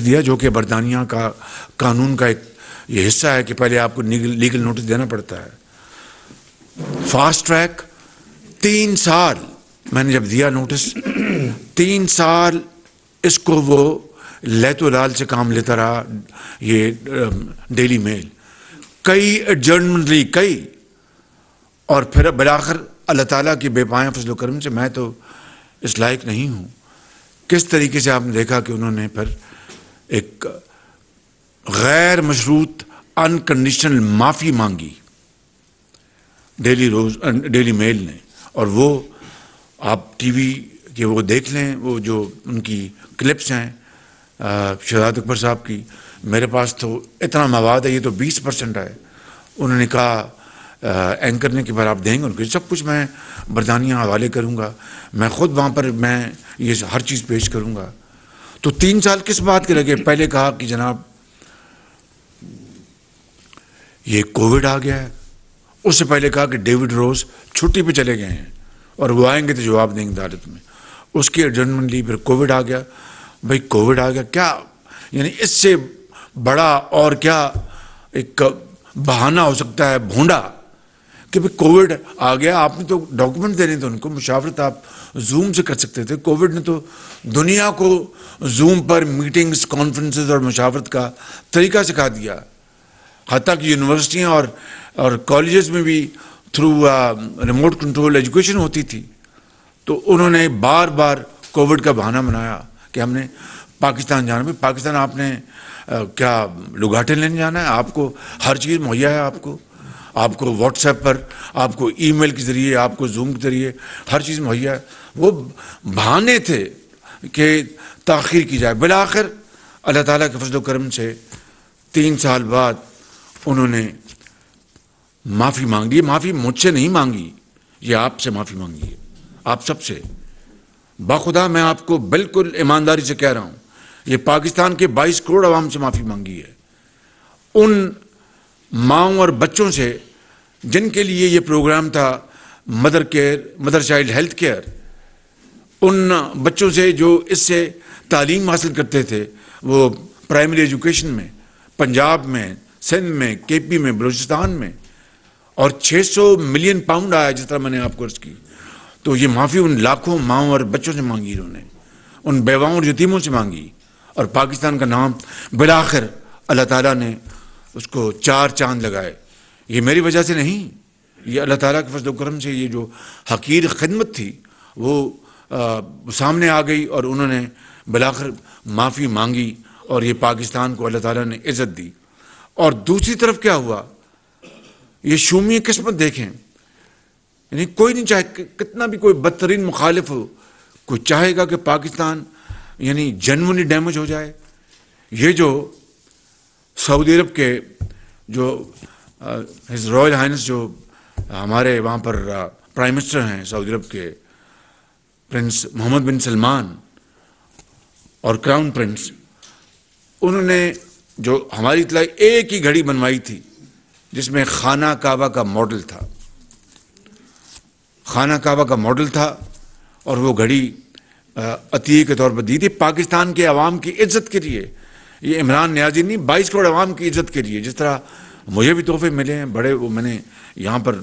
Notice दिया, जो कि बरतानिया का कानून का एक ये हिस्सा है कि पहले आपको लीगल नोटिस देना पड़ता है। फास्ट ट्रैक तीन साल मैंने जब दिया नोटिस तीन साल इसको वो लैतो लाल से काम लेता रहा, ये डेली मेल कई एडजर्नमेंट ली, कई। और फिर बिलाखिर अल्लाह ताला की बेपाया, फजल करम से मैं तो इस लायक नहीं हूँ। किस तरीके से आपने देखा कि उन्होंने फिर एक गैर मशरूत अनकंडीशनल माफ़ी मांगी। डेली रोज डेली मेल ने। और वो आप टीवी के वो देख लें, वो जो उनकी क्लिप्स हैं शहजाद अकबर साहब की, मेरे पास तो इतना मवाद है, ये तो 20 परसेंट है। उन्होंने कहा एंकर ने कि बार आप देंगे उनको सब कुछ मैं बरदानिया हवाले करूँगा। मैं ख़ुद वहाँ पर, मैं ये हर चीज़ पेश करूँगा। तो तीन साल किस बात के लगे? पहले कहा कि जनाब, ये कोविड आ गया है। उससे पहले कहा कि डेविड रोज छुट्टी पे चले गए हैं और वो आएँगे तो जवाब देंगे अदालत में। उसकी एडजमेंट ली, फिर कोविड आ गया। भाई, कोविड आ गया, क्या? यानी इससे बड़ा और क्या एक बहाना हो सकता है, भूडा। कि भाई कोविड आ गया आपने तो डॉक्यूमेंट देने थे उनको मुशावरत आप जूम से कर सकते थे। कोविड ने तो दुनिया को जूम पर मीटिंग्स कॉन्फ्रेंसेस और मुशावरत का तरीका सिखा दिया। हती कि यूनिवर्सिटियाँ और और कॉलेजेस में भी थ्रू रिमोट कंट्रोल एजुकेशन होती थी। तो उन्होंने बार बार कोविड का बहाना बनाया कि हमने पाकिस्तान जाना। भी पाकिस्तान आपने आ, क्या लुगाटे लेने जाना है? आपको हर चीज़ मुहैया है आपको। आपको व्हाट्सएप पर, आपको ईमेल के ज़रिए, आपको जूम के ज़रिए, हर चीज़ मुहैया है वो बहाने थे कि तखिर की जाए। बिल आखिर अल्लाह ताला के फजल करम से तीन साल बाद उन्होंने माफ़ी मांग। ली माफ़ी मुझसे नहीं मांगी, ये आपसे माफ़ी मांगी है। आप सबसे। बाखुदा मैं आपको बिल्कुल ईमानदारी से कह रहा हूँ, ये पाकिस्तान के 22 करोड़ आवाम से माफ़ी मांगी है। उन माओ और बच्चों से, जिनके लिए ये प्रोग्राम था, mother care, mother child health care, उन बच्चों से जो इससे तालीम हासिल करते थे, वो प्राइमरी एजुकेशन में, पंजाब में, सिंध में के पी में, बलूचिस्तान में, और 600 मिलियन पाउंड आया जिस तरह मैंने आपको अर्ज़ की। तो ये माफ़ी उन लाखों माओ और बच्चों से मांगी इन्होंने, उन बेवाओं और यतीमों से मांगी, और पाकिस्तान का नाम बिलाखिर अल्लाह ताला ने उसको चार चाँद लगाए। ये मेरी वजह से नहीं ये अल्लाह ताला के फजल करम से ये जो हकीर खिदमत थी वो आ, सामने आ गई और उन्होंने बिलाखिर माफ़ी मांगी और ये पाकिस्तान को अल्लाह ताला ने इज़्ज़त दी। और दूसरी तरफ़ क्या हुआ? ये शूमी किस्मत देखें यानी कोई नहीं चाहे कितना भी कोई बदतरीन मुखालिफ हो कोई चाहेगा कि पाकिस्तान यानी जनवनी डैमेज हो जाए। ये जो सऊदी अरब के जो हिज रॉयल हाइनस जो हमारे वहाँ पर प्राइम मिनिस्टर हैं सऊदी अरब के, प्रिंस मोहम्मद बिन सलमान और क्राउन प्रिंस, उन्होंने जो हमारी इतला एक ही घड़ी बनवाई थी, जिसमें खाना काबा का मॉडल था। खाना काबा का मॉडल था और वो घड़ी अतीय के तौर पर दी थी। पाकिस्तान के अवाम की इज़्ज़त के लिए ये इमरान न्याजी नहीं, बाईस करोड़ अवाम की इज़्ज़त के लिए। जिस तरह मुझे भी तोहफे मिले हैं, बड़े वो मैंने यहाँ पर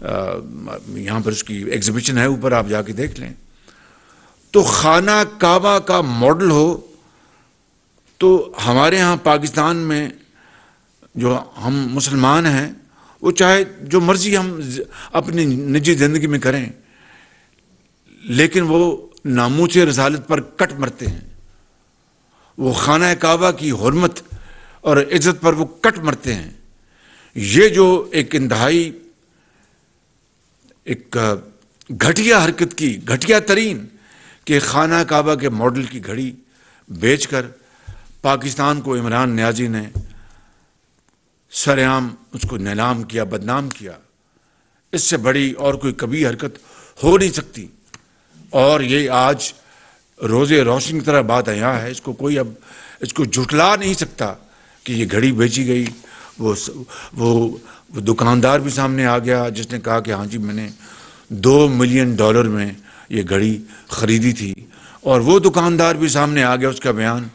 यहाँ पर उसकी एग्जिबिशन है, ऊपर आप जाके देख लें। तो खाना काबा का मॉडल हो तो हमारे यहाँ पाकिस्तान में जो हम मुसलमान हैं, वो चाहे जो मर्ज़ी हम अपनी निजी ज़िंदगी में करें, लेकिन वो नामूस रसालत पर कट मरते हैं। वो खाना काबा की हरमत और इज़्ज़त पर वो कट मरते हैं। ये जो एक इंतहाई, एक घटिया हरकत की, घटिया तरीन कि खाना काबा के मॉडल की घड़ी बेचकर पाकिस्तान को इमरान न्याजी ने सरेआम उसको नीलाम किया, बदनाम किया, इससे बड़ी और कोई कभी हरकत हो नहीं सकती। और ये आज रोज़े रोशनी की तरह बात आया है इसको कोई अब इसको झुटला नहीं सकता कि ये घड़ी बेची गई वो वो, वो दुकानदार भी सामने आ गया जिसने कहा कि हाँ जी मैंने दो मिलियन डॉलर में ये घड़ी ख़रीदी थी। और वो दुकानदार भी सामने आ गया उसका बयान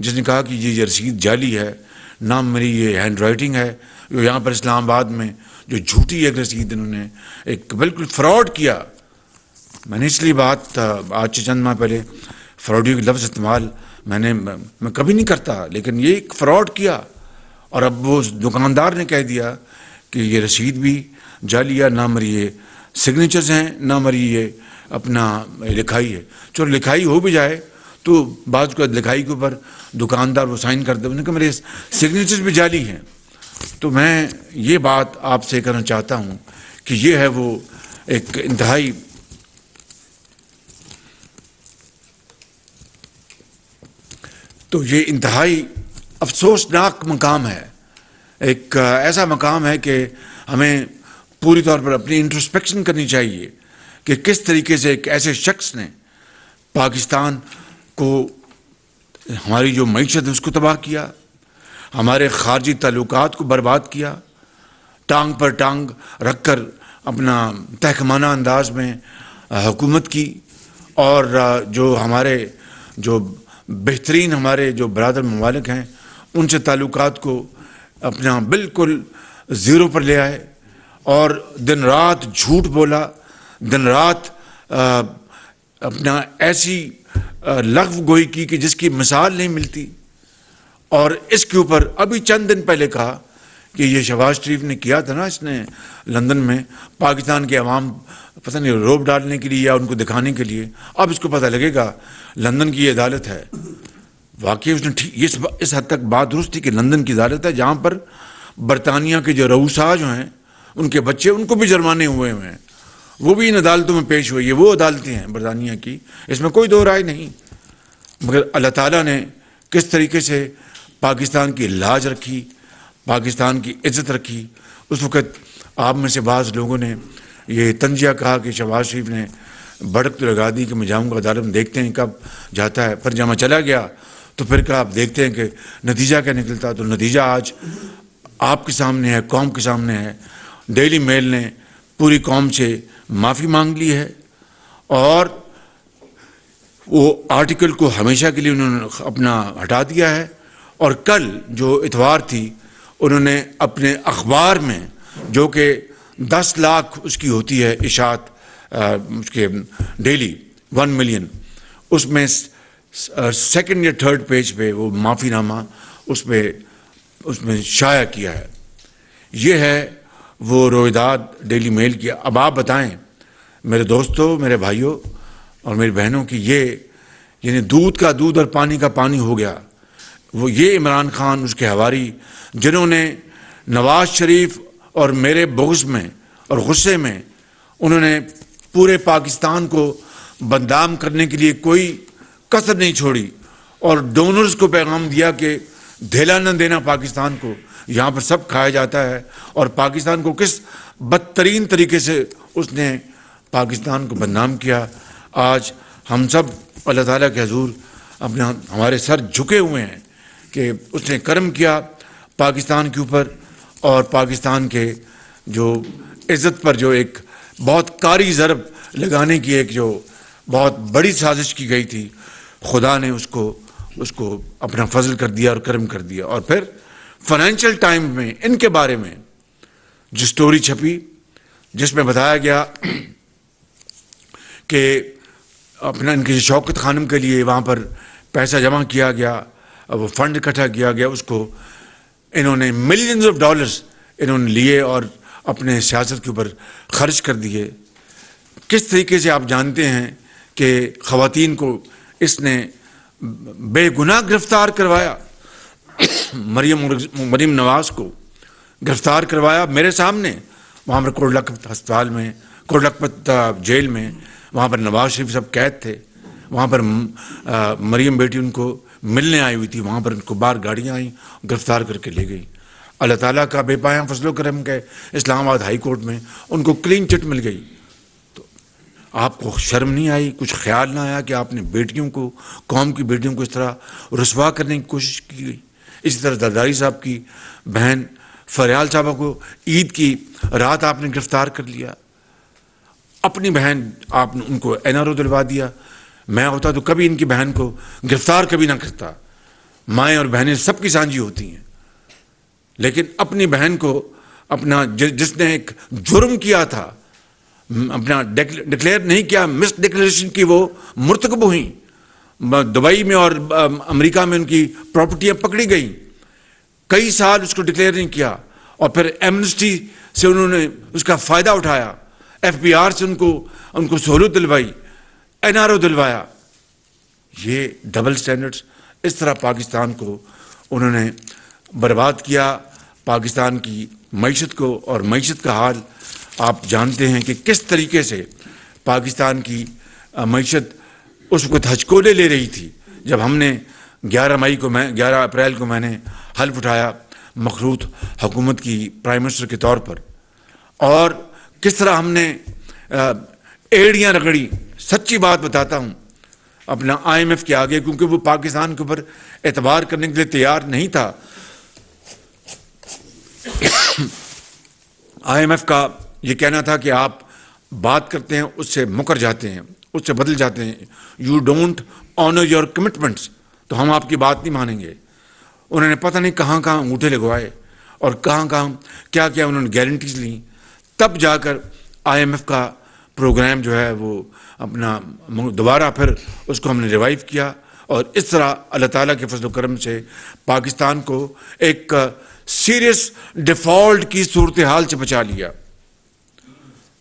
जिसने कहा कि ये रसीद जाली है नाम मेरी ये हैंड राइटिंग है जो यहाँ पर इस्लामाबाद में जो झूठी एक रसीद इन्होंने एक बिल्कुल फ्रॉड किया मैंने इसलिए बात आज से चंद माह पहले फ्रॉडी लफ्ज़ इस्तेमाल मैंने, मैं कभी नहीं करता, लेकिन ये एक फ्रॉड किया, और अब वो दुकानदार ने कह दिया कि ये रसीद भी जाली है, ना मरी ये सिग्नेचर्स हैं, ना मरी ये अपना लिखाई है। चलो लिखाई हो भी जाए तो का लिखाई के ऊपर दुकानदार वो साइन कर दे, उन्होंने कहा, मेरे सिग्नेचर्स भी जाली हैं। तो मैं ये बात आपसे करना चाहता हूँ कि ये है वो एक इंतहाई तो ये इंतहाई अफसोसनाक मकाम है। एक ऐसा मकाम है कि हमें पूरी तौर पर अपनी इंट्रोस्पेक्शन करनी चाहिए कि किस तरीके से एक ऐसे शख्स ने पाकिस्तान को, हमारी जो मीशत है उसको तबाह किया, हमारे खारजी ताल्लुक को बर्बाद किया, टांग पर टांग रख कर अपना तहकमाना अंदाज में हुकूमत की और जो हमारे, जो बेहतरीन हमारे जो बरदर ममालिक हैं, उनसे ताल्लुक को अपना बिल्कुल ज़ीरो पर ले आए और दिन रात झूठ बोला दिन रात अपना ऐसी लफ गोई की कि जिसकी मिसाल नहीं मिलती। और इसके ऊपर अभी चंद दिन पहले कहा कि ये शहबाज शरीफ ने किया था ना इसने लंदन में पाकिस्तान के अवाम पता नहीं रोब डालने के लिए या उनको दिखाने के लिए। अब इसको पता लगेगा लंदन की ये अदालत है। वाकई उसने ठीक इस, इस हद तक बात दुरुस्त थी कि लंदन की अदालत है जहाँ पर बरतानिया के जो रऊसा जो हैं उनके बच्चे उनको भी जुर्माने हुए हुए हैं। वो भी इन अदालतों में पेश हुई है वो अदालतें हैं बरतानिया की। इसमें कोई दो राय नहीं। मगर अल्लाह ताला ने किस तरीके से पाकिस्तान की लाज रखी पाकिस्तान की इज़्ज़त रखी। उस वक़्त आप में से बाज़ लोगों ने ये तंजिया कहा कि शहबाज शरीफ ने भड़क तो लगा दी कि मैं जाऊँगा, अदालत में देखते हैं कब जाता है। पर जब मैं चला गया तो फिर क्या आप देखते हैं कि नतीजा क्या निकलता? तो नतीजा आज आपके सामने है, कौम के सामने है। डेली मेल ने पूरी कौम से माफ़ी मांग ली है और वो आर्टिकल को हमेशा के लिए उन्होंने अपना हटा दिया है। और कल जो इतवार थी उन्होंने अपने अखबार में जो कि दस लाख उसकी होती है इशात उसके डेली, वन मिलियन, उसमें सेकंड या थर्ड पेज पे वो माफ़ीनामा उस पर उसमें शाया किया है। ये है वो रोहिदाद डेली मेल की। अब आप बताएँ, मेरे दोस्तों, मेरे भाइयों और मेरी बहनों की ये, यानी दूध का दूध और पानी का पानी हो गया। वो ये इमरान खान, उसके हवारी, जिन्होंने नवाज़ शरीफ और मेरे बोझ में और गुस्से में उन्होंने पूरे पाकिस्तान को बदनाम करने के लिए कोई कसर नहीं छोड़ी और डोनर्स को पैगाम दिया कि ढेला न देना पाकिस्तान को। यहाँ पर सब खाया जाता है और पाकिस्तान को किस बदतरीन तरीके से उसने पाकिस्तान को बदनाम किया। आज हम सब, अल्लाह ताला के हजूर, अपने हमारे सर झुके हुए हैं। कि उसने कर्म किया पाकिस्तान के ऊपर और पाकिस्तान के जो इज़्ज़त पर जो एक बहुत कारी ज़रब लगाने की एक जो बहुत बड़ी साजिश की गई थी, खुदा ने उसको उसको अपना फजल कर दिया और कर्म कर दिया। और फिर फाइनेंशियल टाइम में, इनके बारे में जो स्टोरी छपी, जिसमें बताया गया कि अपना इनके शौकत खानम के लिए वहाँ पर पैसा जमा किया गया वो फंड इकट्ठा किया गया, उसको इन्होंने मिलियंस ऑफ़ डॉलर्स इन्होंने लिए और अपने सियासत के ऊपर खर्च कर दिए। किस तरीके से आप जानते हैं कि ख़वातीन को इसने बेगुनाह गिरफ़्तार करवाया? मरियम मरीम नवाज़ को गिरफ़्तार करवाया मेरे सामने। वहाँ पर कोटलखपत अस्पताल में कोटलखपत जेल में, वहाँ पर नवाज़ शरीफ सब कैद थे। वहाँ पर मरियम बेटी उनको मिलने आई हुई थी, वहाँ पर उनको बाहर गाड़ियाँ आई, गिरफ़्तार करके ले गई। अल्लाह ताला का बेपाया फजलो करम के इस्लामाबाद हाई कोर्ट में उनको क्लीन चिट मिल गई। तो आपको शर्म नहीं आई, कुछ ख्याल ना आया कि आपने बेटियों को, कौम की बेटियों को इस तरह रसवा करने की कोशिश की गई? इसी तरह दरदारी साहब की बहन फरियाल साहबा को ईद की रात आपने गिरफ़्तार कर लिया। अपनी बहन आपने उनको एन दिलवा दिया। मैं होता तो कभी इनकी बहन को गिरफ़्तार कभी ना करता। माएँ और बहनें सबकी सांझी होती हैं। लेकिन अपनी बहन को अपना जिसने एक जुर्म किया था अपना डिक्लेयर नहीं किया, मिस डिक्लेरेशन की वो मुर्तकब हुई। दुबई में और अमेरिका में उनकी प्रॉपर्टियाँ पकड़ी गई। कई साल उसको डिक्लेयर नहीं किया और फिर एमनेस्टी से उन्होंने उसका फ़ायदा उठाया। एफबीआर से उनको उनको सहूलत दिलवाई। एनआरओ दिलवाया। ये डबल स्टैंडर्ड्स इस तरह पाकिस्तान को उन्होंने बर्बाद किया। पाकिस्तान की मीशत को और मीशत का हाल आप जानते हैं कि किस तरीके से पाकिस्तान की मीशत उस वक्त हचकोले ले रही थी, जब हमने 11 मई को मैं 11 अप्रैल को मैंने हल्फ उठाया मखरूत हुकूमत की प्राइम मिनिस्टर के तौर पर। और किस तरह हमने एड़ियाँ रगड़ी सच्ची बात बताता हूँ। अपना आईएमएफ के आगे, क्योंकि वो पाकिस्तान के ऊपर एतबार करने के लिए तैयार नहीं था। आईएमएफ का ये कहना था कि आप बात करते हैं, उससे मुकर जाते हैं, उससे बदल जाते हैं। You don't honour your commitments तो हम आपकी बात नहीं मानेंगे। उन्होंने पता नहीं कहाँ कहाँ अंगूठे लगवाए और कहाँ कहाँ क्या क्या उन्होंने गारंटीज ली। तब जाकर आईएमएफ का प्रोग्राम जो है वो अपना दोबारा फिर उसको हमने रिवाइव किया और इस तरह अल्लाह ताला के फजल करम से पाकिस्तान को एक सीरियस डिफ़ॉल्ट की सूरत हाल से बचा लिया।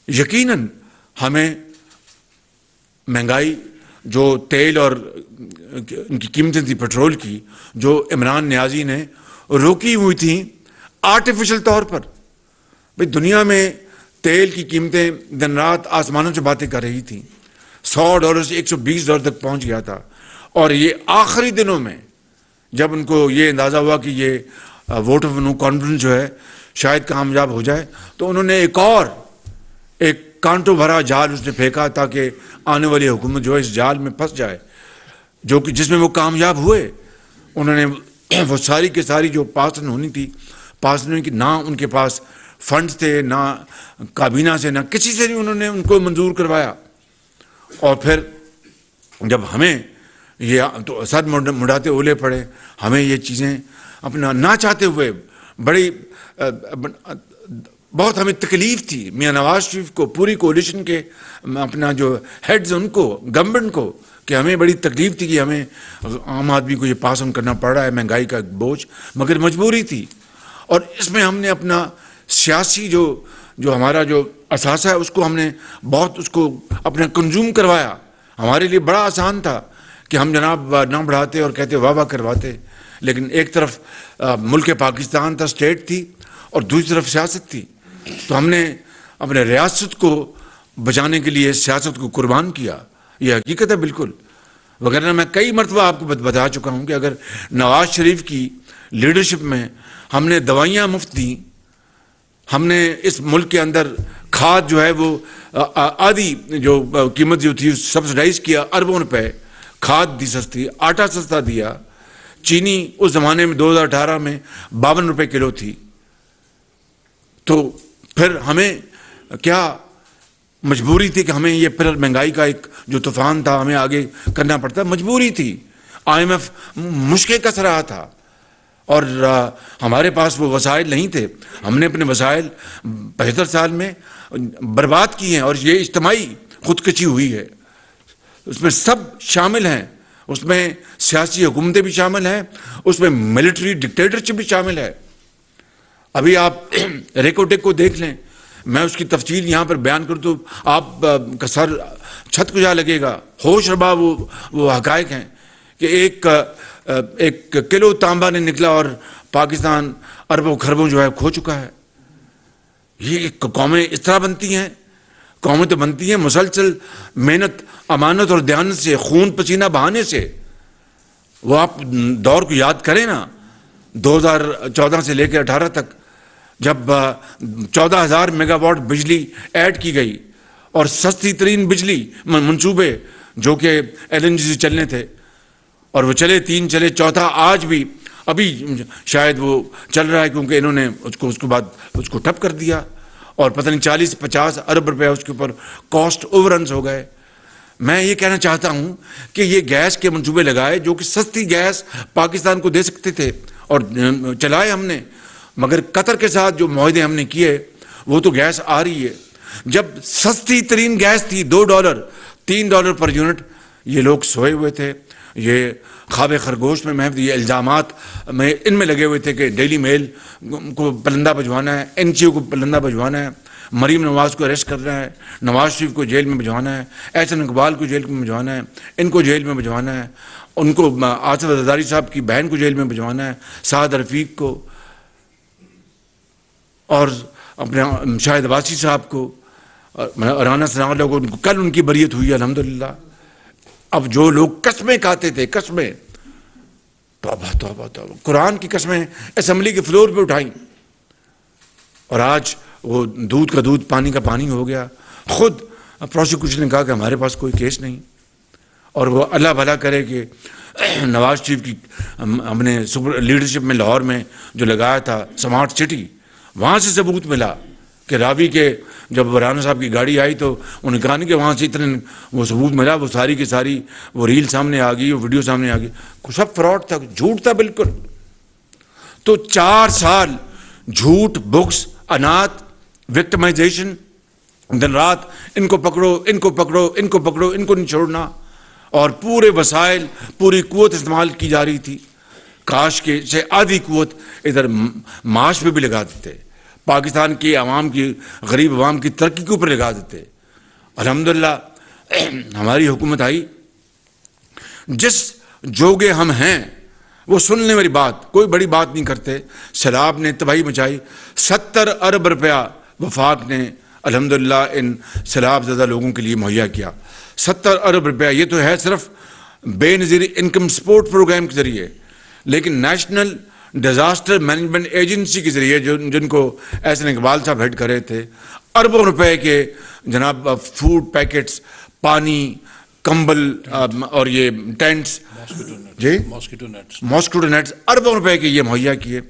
यकीनन हमें महँगाई, जो तेल और, उनकी कीमतें थी पेट्रोल की, जो इमरान न्याजी ने रोकी हुई थी आर्टिफिशियल तौर पर। भाई दुनिया में तेल की कीमतें दिन रात आसमानों से बातें कर रही थी। सौ डॉलर से एक सौ बीस डॉलर तक पहुँच गया था। और ये आखिरी दिनों में जब उनको ये अंदाज़ा हुआ कि ये वोट ऑफ़ नो कॉन्फिडेंस जो है शायद कामयाब हो जाए तो उन्होंने एक और, एक कांटो भरा जाल उसने फेंका ताकि आने वाली हुकूमत जो है इस जाल में फंस जाए, जो कि जिसमें वो कामयाब हुए। उन्होंने वो सारी की सारी जो पासन होनी थी पासन की ना उनके पास फंड्स थे, ना काबीना से, ना किसी से नहीं उन्होंने उनको मंजूर करवाया। और फिर जब हमें ये तो सद मुड़ाते ओले पड़े, हमें ये चीज़ें अपना, ना चाहते हुए बड़ी बहुत हमें तकलीफ़ थी मियाँ नवाज़ शरीफ को, पूरी कोलिशन के अपना जो हेड्स उनको, गवर्नमेंट को, कि हमें बड़ी तकलीफ़ थी कि हमें आम आदमी को ये पास ऑन करना पड़ रहा है, महँगाई का बोझ, मगर मजबूरी थी। और इसमें हमने अपना सियासी जो जो हमारा जो असासा है, उसको हमने बहुत उसको अपना कंज्यूम करवाया। हमारे लिए बड़ा आसान था कि हम जनाब ना बढ़ाते और कहते, वाह वाह करवाते। लेकिन एक तरफ़ मुल्क पाकिस्तान था, स्टेट थी, और दूसरी तरफ़ सियासत थी। तो हमने अपने रियासत को बचाने के लिए, सियासत को कुर्बान किया। यह हकीकत है बिल्कुल। वगैरह मैं कई मरतबा आपको बता चुका हूँ कि अगर नवाज़ शरीफ की लीडरशिप में हमने दवाइयाँ मुफ़्त दी हमने इस मुल्क के अंदर खाद जो है वो आधी जो कीमत जो थी सब्सिडाइज किया, अरबों रुपए। खाद दी सस्ती, आटा सस्ता दिया। चीनी उस ज़माने में 2018 में बावन रुपए किलो थी। तो फिर हमें क्या मजबूरी थी कि हमें ये फिर महँगाई का एक जो तूफ़ान था, हमें आगे करना पड़ता? मजबूरी थी। आईएमएफ मुश्किल कस रहा था। और हमारे पास वो वसाइल नहीं थे। हमने अपने वसाइल बहत्तर साल में बर्बाद किए हैं और ये इज्तमाही खुदकशी हुई है। उसमें सब शामिल हैं। उसमें सियासी हुकूमतें भी शामिल हैं। उसमें मिलिट्री डिक्टेटरशिप भी शामिल है। अभी आप रेकोटेक को देख लें। मैं उसकी तफसील यहाँ पर बयान करूँ तो आप का सर छत को जा लगेगा। होश रबा वो वो हकायक हैं कि एक एक किलो तांबा ने निकला और पाकिस्तान अरबों खरबों जो है खो चुका है। ये कौमें इस तरह बनती हैं। कौमें तो बनती हैं मुसलसल मेहनत, अमानत और दयानत से, खून पसीना बहाने से। वो आप दौर को याद करें ना 2014 से लेकर 18 तक, जब चौदह हज़ार मेगावाट बिजली ऐड की गई और सस्ती तरीन बिजली मनसूबे जो कि एल से चलने थे और वो चले, तीन चले, चौथा आज भी, अभी शायद वो चल रहा है क्योंकि इन्होंने उसको, उसके बाद, उसको ठप कर दिया। और पता नहीं, चालीस, पचास अरब रुपए उसके ऊपर कॉस्ट ओवररन हो गए। मैं ये कहना चाहता हूँ कि ये गैस के मंसूबे लगाए जो कि सस्ती गैस पाकिस्तान को दे सकते थे और चलाए हमने। मगर कतर के साथ जो माहदे हमने किए, वो तो गैस आ रही है। जब सस्ती तरीन गैस थी, दो डॉलर, तीन डॉलर पर यूनिट, ये लोग सोए हुए थे। ये ख्वाब खरगोश में महफ ये इल्ज़ाम में इनमें लगे हुए थे कि डेली मेल को पलंदा भिजवाना है एन को पलंदा भिजवाना है, मरीम नवाज़ को अरेस्ट करना है, नवाज़ शरीफ को जेल में भिजवाना है एहसन इकबाल को जेल में भिजवाना है, इनको जेल में भिजवाना है, उनको आसफ अजारी साहब की बहन को जेल में भिजवाना है, साद रफ़ीक को, और अपने शाहिद अबासी साहब को राना सना को, कल उनकी बरीत हुई अलहमदिल्ला अब जो लोग कस्में खाते थे, कस्में। तोबा तोबा तोबा। कुरान की कस्में असम्बली के फ्लोर पे उठाई। और आज वो दूध का दूध, पानी का पानी हो गया। खुद प्रोसिक्यूशन ने कहा कि हमारे पास कोई केस नहीं। और वो अल्लाह भला करे कि नवाज़ शरीफ की हमने सुपर, लीडरशिप में लाहौर में जो लगाया था, स्मार्ट सिटी, वहाँ से सबूत मिला। कि रावी के जब राना साहब की गाड़ी आई तो उन्हें कहा कि वहाँ से इतने वो सबूत मिला, वो सारी की सारी, वो रील सामने आ गई, वो वीडियो सामने आ गई। सब फ्रॉड था, झूठ था बिल्कुल। तो चार साल झूठ, बुक्स, अनाथ विक्टमाइजेशन दिन रात इनको पकड़ो इनको पकड़ो इनको पकड़ो, इनको नहीं छोड़ना। और पूरे वसाइल पूरी कुत इस्तेमाल की जा रही थी। काश के से आधी कुत इधर माश पे भी लगा देते। पाकिस्तान की आवाम की, गरीब आवाम की तरक्की के ऊपर लगा देते। अलहमदिल्ला, हमारी हुकूमत आई। जिस जोगे हम हैं, वो सुनने वाली बात, कोई बड़ी बात नहीं करते। शराब ने तबाही मचाई। सत्तर अरब रुपया वफाक ने, अलहमदिल्ला, इन सैलाब ज़्यादा लोगों के लिए मुहैया किया। सत्तर अरब रुपया, ये तो है सिर्फ़ बेनज़ीर इनकम सपोर्ट प्रोग्राम के ज़रिए। लेकिन नेशनल डिज़ास्टर मैनेजमेंट एजेंसी के ज़रिए जो जिनको एहसन इकबाल साहब हेड कर रहे थे अरबों रुपए के जनाब फ़ूड पैकेट्स पानी कंबल और ये टेंट्स जी? मॉस्किटो नेट्स मॉस्किटो नेट्स अरबों रुपए के ये मुहैया किए।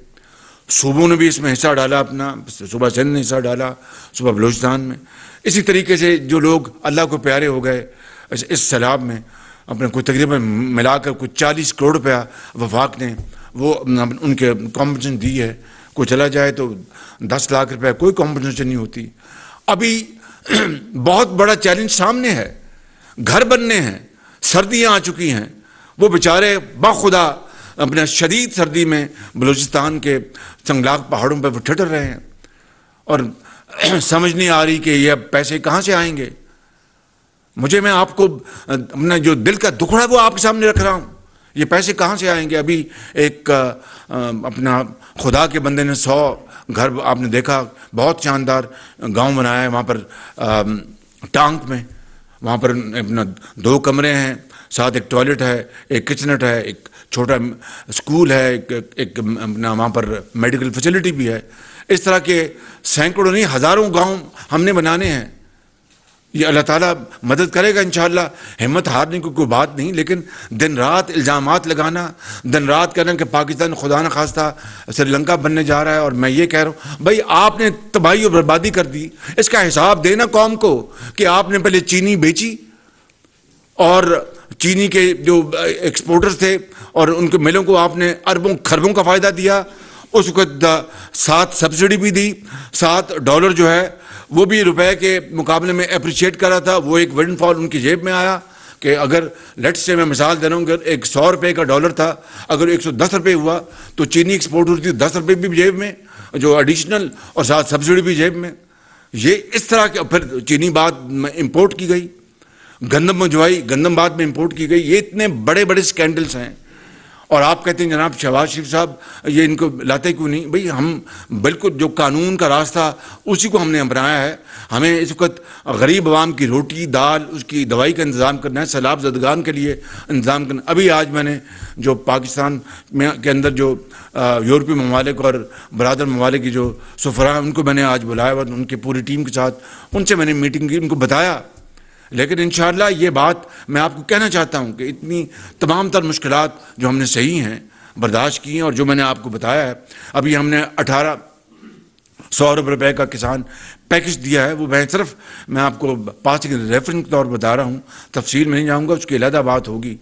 सूबों ने भी इसमें हिस्सा डाला अपना सुबह सिंध ने हिस्सा डाला सुबह बलोचिस्तान में। इसी तरीके से जो लोग अल्लाह को प्यारे हो गए इस सैलाब में अपने कोई तकरीबन मिलाकर कुछ चालीस करोड़ रुपया वफाक ने वो उनके कॉम्पनसेशन दी है। कोई चला जाए तो दस लाख रुपया कोई कॉम्पनसेशन नहीं होती। अभी बहुत बड़ा चैलेंज सामने है। घर बनने हैं, सर्दियाँ आ चुकी हैं। वो बेचारे बाखुदा अपने शदीद सर्दी में बलूचिस्तान के संगलाक पहाड़ों पर वो ठटर रहे हैं। और समझ नहीं आ रही कि ये पैसे कहाँ से आएँगे। मुझे मैं आपको, अपना जो दिल का दुखड़ा है वो आपके सामने रख रहा हूँ। ये पैसे कहाँ से आएँगे? अभी एक आ, अपना खुदा के बंदे ने सौ घर आपने देखा बहुत शानदार गाँव बनाया है वहाँ पर आ, टांक में। वहाँ पर अपना दो कमरे हैं साथ एक टॉयलेट है एक किचनट है एक छोटा स्कूल है एक एक अपना वहाँ पर मेडिकल फैसिलिटी भी है। इस तरह के सैकड़ों नहीं हज़ारों गाँव हमने बनाने हैं। ये अल्लाह ताला मदद करेगा इन हिम्मत हारने की कोई बात नहीं, लेकिन दिन रात इल्ज़ाम लगाना, दिन रात कहना कि पाकिस्तान खुदा न खास्ता श्रीलंका बनने जा रहा है और मैं ये कह रहा हूँ, भाई आपने तबाही और बर्बादी कर दी, इसका हिसाब देना कौम को कि आपने पहले चीनी बेची और चीनी के जो एक्सपोर्टर्स थे और उनके मिलों को आपने अरबों, खरबों का फ़ायदा दिया उस वक्त सात सब्सिडी भी दी, सात डॉलर जो है, वो भी रुपए के मुकाबले में अप्रिशिएट करा था। वो एक विंडफॉल उनकी जेब में आया कि अगर लेट से मैं मिसाल दे रहा हूँ, अगर एक सौ रुपये का डॉलर था, अगर एक सौ दस रुपये हुआ तो चीनी एक्सपोर्ट होती थी दस रुपये भी जेब में, जो एडिशनल और साथ सब्सिडी भी जेब में। ये इस तरह के, फिर चीनी बात इम्पोर्ट की गई, गंदम मंजवाई गंदम बाद में इम्पोर्ट की गई। ये इतने बड़े बड़े स्कैंडल्स हैं। और आप कहते हैं, जनाब शहबाज शरीफ साहब, ये इनको लाते क्यों नहीं? भाई, हम बिल्कुल जो कानून का रास्ता, उसी को हमने अपनाया है। हमें इस वक्त गरीब आवाम की रोटी, दाल, उसकी दवाई का इंतज़ाम करना है, सैलाब जदगान के लिए इंतज़ाम करना। अभी आज मैंने जो पाकिस्तान में के अंदर जो यूरोपीय ममालिक और बरदर ममालिक जो सफरा उनको मैंने आज बुलाया और उनकी पूरी टीम के साथ उनसे मैंने मीटिंग की, उनको बताया। लेकिन इन ये बात मैं आपको कहना चाहता हूँ कि इतनी तमाम तर मुश्किल जो हमने सही हैं, बर्दाश्त की हैं और जो मैंने आपको बताया है, अभी हमने अठारह सौ अरब रुपए का किसान पैकेज दिया है, वो मैं सिर्फ़ मैं आपको पाँच रेफरेंस के तौर पर बता रहा हूँ, तफसील में नहीं जाऊँगा, उसकी अलहदा बात होगी।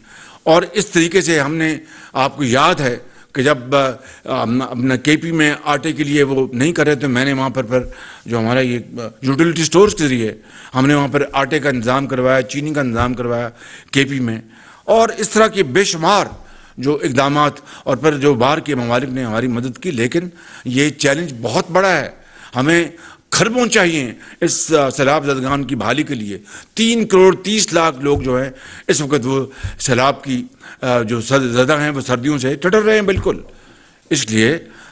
और इस तरीके से हमने, आपको याद है कि जब अपना के पी में आटे के लिए वो नहीं कर रहे थे, मैंने वहाँ पर फिर जो हमारा ये यूटिलिटी स्टोर्स के ज़रिए हमने वहाँ पर आटे का इंतज़ाम करवाया, चीनी का इंतज़ाम करवाया के पी में। और इस तरह के बेशुमार जो इकदाम और पर जो बाहर के ममालिक ने हमारी मदद की, लेकिन ये चैलेंज बहुत बड़ा है। हमें खरबों चाहिए इस सैलाब जदगान की बहाली के लिए। तीन करोड़ तीस लाख लोग जो हैं, इस वक्त वो सैलाब की जो ज़्यादा हैं, वो सर्दियों से टटर रहे हैं बिल्कुल। इसलिए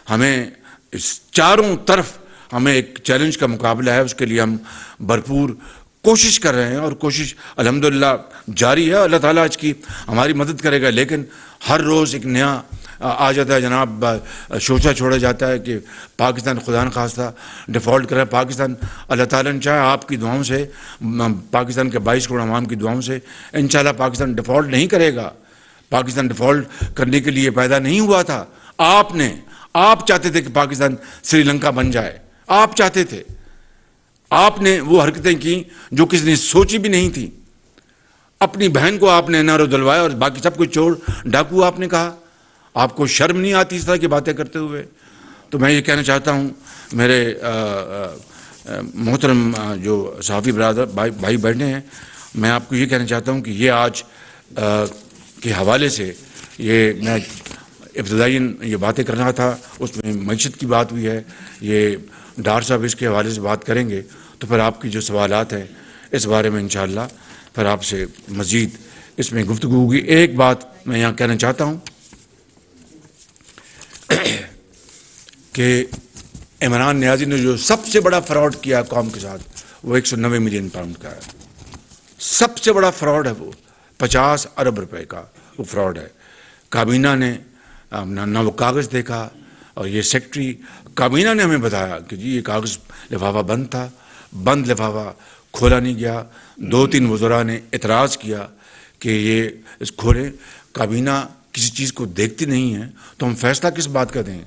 हमें इस चारों तरफ़ हमें एक चैलेंज का मुकाबला है, उसके लिए हम भरपूर कोशिश कर रहे हैं और कोशिश अलहमदिल्ला जारी है। अल्लाह ताला आज की हमारी मदद करेगा, लेकिन हर रोज़ एक नया आ जाता है जनाब। सोचा छोड़ा जाता है कि पाकिस्तान खुदा न खास्ता डिफ़ॉल्ट करे। पाकिस्तान, अल्लाह ताला ने चाहे आपकी दुआओं से पाकिस्तान के बाईस करोड़ अवाम की दुआओं से इन पाकिस्तान डिफ़ॉल्ट नहीं करेगा। पाकिस्तान डिफ़ॉल्ट करने के लिए पैदा नहीं हुआ था। आपने, आप चाहते थे कि पाकिस्तान श्रीलंका बन जाए। आप चाहते थे। आपने वो हरकतें की जो किसी ने सोची भी नहीं थी। अपनी बहन को आपने नारो दलवाया और बाकी सब कुछ चोर डाकू आपने कहा। आपको शर्म नहीं आती इस तरह की बातें करते हुए? तो मैं ये कहना चाहता हूँ मेरे मोहतरम जो सहाफ़ी बरदर भाई भाई बैठे हैं मैं आपको ये कहना चाहता हूँ कि ये आज आ, के हवाले से ये मैं इब्तदाइन ये बातें कर रहा था उसमें मीशत की बात हुई है ये डार साहब इसके हवाले से बात करेंगे तो फिर आपकी जो सवाल हैं इस बारे में इन फिर आपसे मज़ीद इसमें गुफ्तु होगी। एक बात मैं यहाँ कहना चाहता हूँ कि इमरान न्याजी ने जो सबसे बड़ा फ्रॉड किया कौम के साथ, वो एक सौ नब्बे मिलियन पाउंड का है। सबसे बड़ा फ्रॉड है वो, पचास अरब रुपए का वो फ्रॉड है। काबीना ने ना वो कागज़ देखा और ये सेक्रेटरी काबीना ने हमें बताया कि जी ये कागज़ लिफाफा बंद था, बंद लिफाफा खोला नहीं गया। दो तीन वजरा ने इतराज़ किया कि ये इस खोलें। काबीना किसी चीज़ को देखती नहीं है तो हम फैसला किस बात का दें?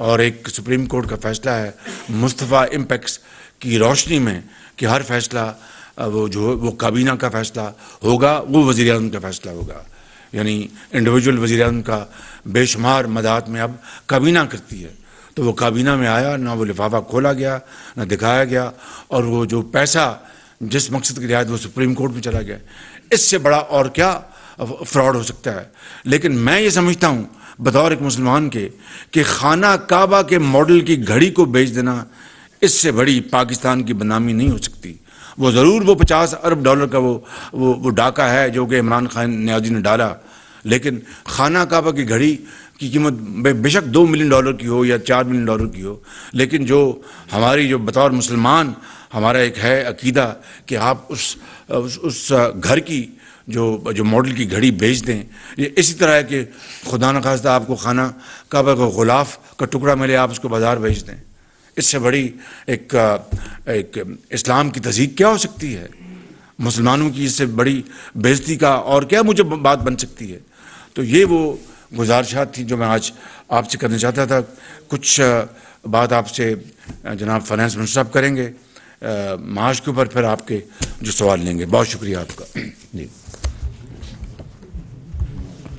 और एक सुप्रीम कोर्ट का फैसला है, मुस्तफ़ा इम्पेक्स की रोशनी में कि हर फैसला वो जो, वो काबीना का फैसला होगा, वो वज़ी अजम का फैसला होगा। यानी इंडिविजुअल वज़ी अजम का बेशुमार मदात में अब काबीना करती है। तो वो काबीना में आया, ना वो लिफाफा खोला गया, ना दिखाया गया, और वो जो पैसा जिस मकसद के लिए वो सुप्रीम कोर्ट में चला गया, इससे बड़ा और क्या? फ्रॉड हो सकता है। लेकिन मैं ये समझता हूँ बतौर एक मुसलमान के कि खाना काबा के मॉडल की घड़ी को बेच देना इससे बड़ी पाकिस्तान की बदनामी नहीं हो सकती। वो ज़रूर वो पचास अरब डॉलर का वो वो वो डाका है जो कि इमरान खान न्याजी ने डाला लेकिन खाना काबा की घड़ी की कीमत बेशक दो मिलियन डॉलर की हो या चार मिलियन डॉलर की हो लेकिन जो हमारी जो बतौर मुसलमान हमारा एक है अकीदा कि आप उस उस, उस घर की जो जो मॉडल की घड़ी बेच दें। ये इसी तरह है कि खुदा न खास्ता आपको खाना, काबा को गुलाफ का टुकड़ा मिले, आप उसको बाज़ार बेच दें। इससे बड़ी एक एक इस्लाम की तजीक क्या हो सकती है? मुसलमानों की इससे बड़ी बेजती का और क्या मुझे बात बन सकती है? तो ये वो गुजारिशात थी जो मैं आज आपसे करना चाहता था। कुछ बात आपसे जनाब फाइनेंस मिनिस्टर साहब करेंगे। माश के ऊपर फिर आपके जो सवाल लेंगे। बहुत शुक्रिया आपका। जी।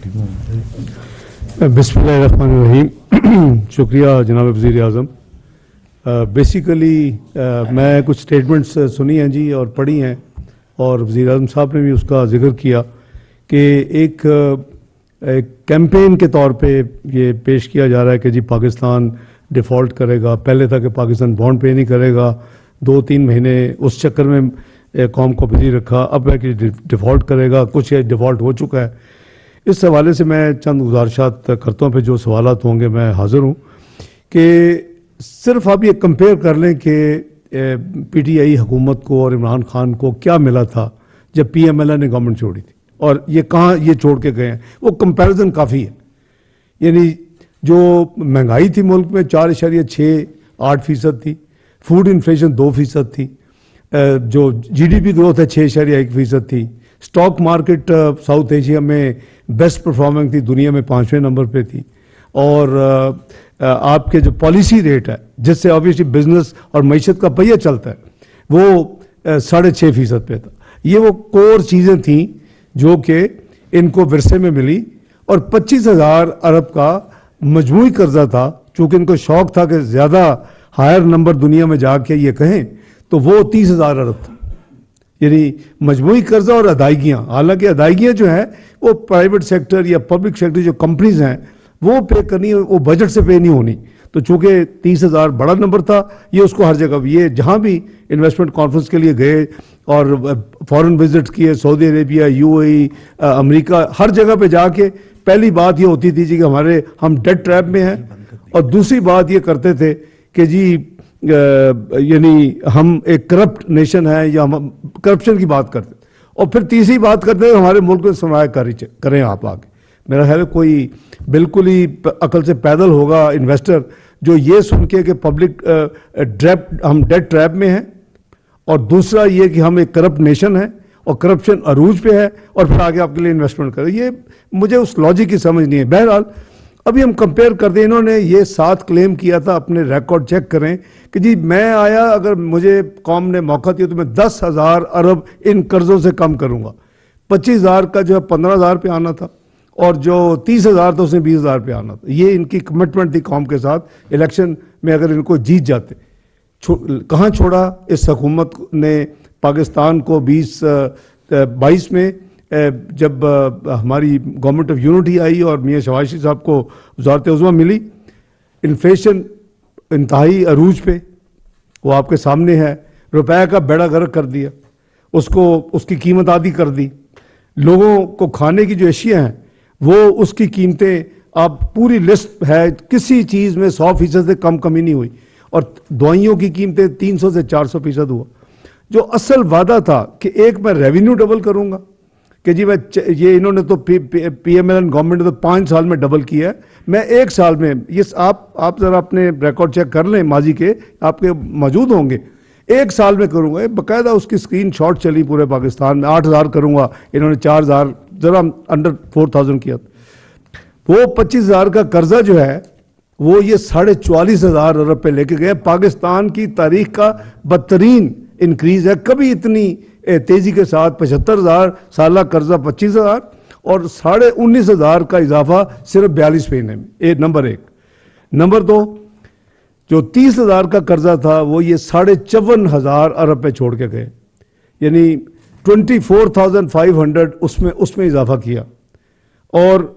बिस्मिल्लाहिर्रहमानिर्रहीम। शुक्रिया जनाब वज़ी अजम बेसिकली मैं कुछ स्टेटमेंट्स सुनी हैं जी और पढ़ी हैं और वज़ी अजम साहब ने भी उसका ज़िक्र किया कि एक, एक कैंपेन के तौर पे ये पेश किया जा रहा है कि जी पाकिस्तान डिफ़ॉल्ट करेगा। पहले था कि पाकिस्तान बॉन्ड पे नहीं करेगा। दो तीन महीने उस चक्कर में कौम को बिज़ी रखा। अब है कि डिफ़ॉल्ट करेगा। कुछ डिफ़ॉल्ट हो चुका है। इस हवाले से मैं चंद गुजारिशात करता हूँ, फिर जो सवाल होंगे मैं हाज़िर हूँ कि सिर्फ़ आप ये कंपेयर कर लें कि पी टी आई हुकूमत को और इमरान खान को क्या मिला था जब पी एम एल ए ने गवर्नमेंट छोड़ी थी। और ये कहाँ ये छोड़ के गए हैं? वो कंपेरिजन काफ़ी है। यानी जो महँगाई थी मुल्क में, चार इशारिया छः आठ फ़ीसद थी। फ़ूड इन्फ्लेशन दो फ़ीसद थी। जो जी डी पी ग्रोथ है छः इशारिया एक फ़ीसद थी। स्टॉक मार्केट साउथ एशिया में बेस्ट परफॉर्मिंग थी, दुनिया में पाँचवें नंबर पे थी। और आपके जो पॉलिसी रेट है, जिससे ऑब्वियसली बिज़नेस और मीशत का पहिया चलता है, वो साढ़े छः फ़ीसद पे था। ये वो कोर चीज़ें थी जो कि इनको विरसे में मिली और पच्चीस हज़ार अरब का मजमू कर्जा था, चूँकि इनको शौक था कि ज़्यादा हायर नंबर दुनिया में जाके ये कहें तो वो तीस हज़ार अरब था। यानी मजमू कर्जा और अदायगियाँ हालाँकि अदायगियाँ जो हैं वो प्राइवेट सेक्टर या पब्लिक सेक्टर जो कंपनीज़ हैं वो पे करनी वो बजट से पे नहीं होनी। तो चूँकि तीस हज़ार बड़ा नंबर था ये उसको हर जगह ये जहाँ भी इन्वेस्टमेंट कॉन्फ्रेंस के लिए गए और फॉरेन विज़िट किए सऊदी अरेबिया यूएई अमेरिका हर जगह पे जाके पहली बात ये होती थी जी कि हमारे हम डेड ट्रैप में हैं। और दूसरी बात ये करते थे कि जी यानी हम एक करप्ट नेशन है या हम करप्शन की बात करते और फिर तीसरी बात करते हैं, हमारे मुल्क में सरमाया करें आप आगे। मेरा ख्याल है कोई बिल्कुल ही अकल से पैदल होगा इन्वेस्टर जो ये सुन के कि पब्लिक ड्रैप हम डेड ट्रैप में हैं। और दूसरा ये कि हम एक करप्ट नेशन है और करप्शन अरूज पे है और फिर आगे आपके लिए इन्वेस्टमेंट करें ये मुझे उस लॉजिक की समझ नहीं है। बहरहाल अभी हम कंपेयर कर दें इन्होंने ये साथ क्लेम किया था अपने रिकॉर्ड चेक करें कि जी मैं आया अगर मुझे कौम ने मौका दिया तो मैं दस हज़ार अरब इन कर्ज़ों से कम करूँगा। पच्चीस हज़ार का जो है पंद्रह हज़ार पे आना था और जो तीस हज़ार था उसने बीस हज़ार पे आना था। ये इनकी कमिटमेंट थी कौम के साथ। इलेक्शन में अगर इनको जीत जाते छो, कहाँ छोड़ा? इस हकूमत ने पाकिस्तान को बीस बाईस में जब हमारी गवर्नमेंट ऑफ़ यूनिटी आई और मियाँ शवाशी साहब को वजारत उजमा मिली इन्फ्लेशन इंतहाई अरूज पे, वो आपके सामने है, रुपए का बेड़ा गर्क कर दिया, उसको, उसकी कीमत आदि कर दी, लोगों को खाने की जो अशिया हैं, वो उसकी कीमतें अब पूरी लिस्ट है, किसी चीज़ में सौ फ़ीसद से कम कमी नहीं हुई, और दवाइयों की कीमतें तीन सौ से चार सौ फ़ीसद हुआ, जो असल वादा था कि एक मैं रेवेन्यू डबल करूँगा। कि जी मैं ये इन्होंने तो पी, एम एल गवर्नमेंट ने तो पाँच साल में डबल किया है। मैं एक साल में ये आप आप ज़रा अपने रिकॉर्ड चेक कर लें माजी के आपके मौजूद होंगे। एक साल में करूँगा बाकायदा उसकी स्क्रीन शॉट चली पूरे पाकिस्तान में आठ हज़ार करूँगा इन्होंने चार हज़ार ज़रा अंडर फोर थाउज़ेंड किया। वो पच्चीस हज़ार का कर्जा जो है वो ये साढ़े चौवालीस हज़ार अरब लेके गए। पाकिस्तान की तारीख का बदतरीन इंक्रीज है। कभी इतनी तेज़ी के साथ पचहत्तर हज़ार, साल कर्जा पच्चीस हज़ार और साढ़े उन्नीस हज़ार का इजाफा सिर्फ़ बयालीस महीने में ए, नंबर एक। नंबर दो, जो तीस हज़ार का कर्जा था, वो ये साढ़े चौवन हज़ार अरब पे छोड़ के गए। यानी twenty four thousand five hundred उसमें उसमें इजाफा किया। और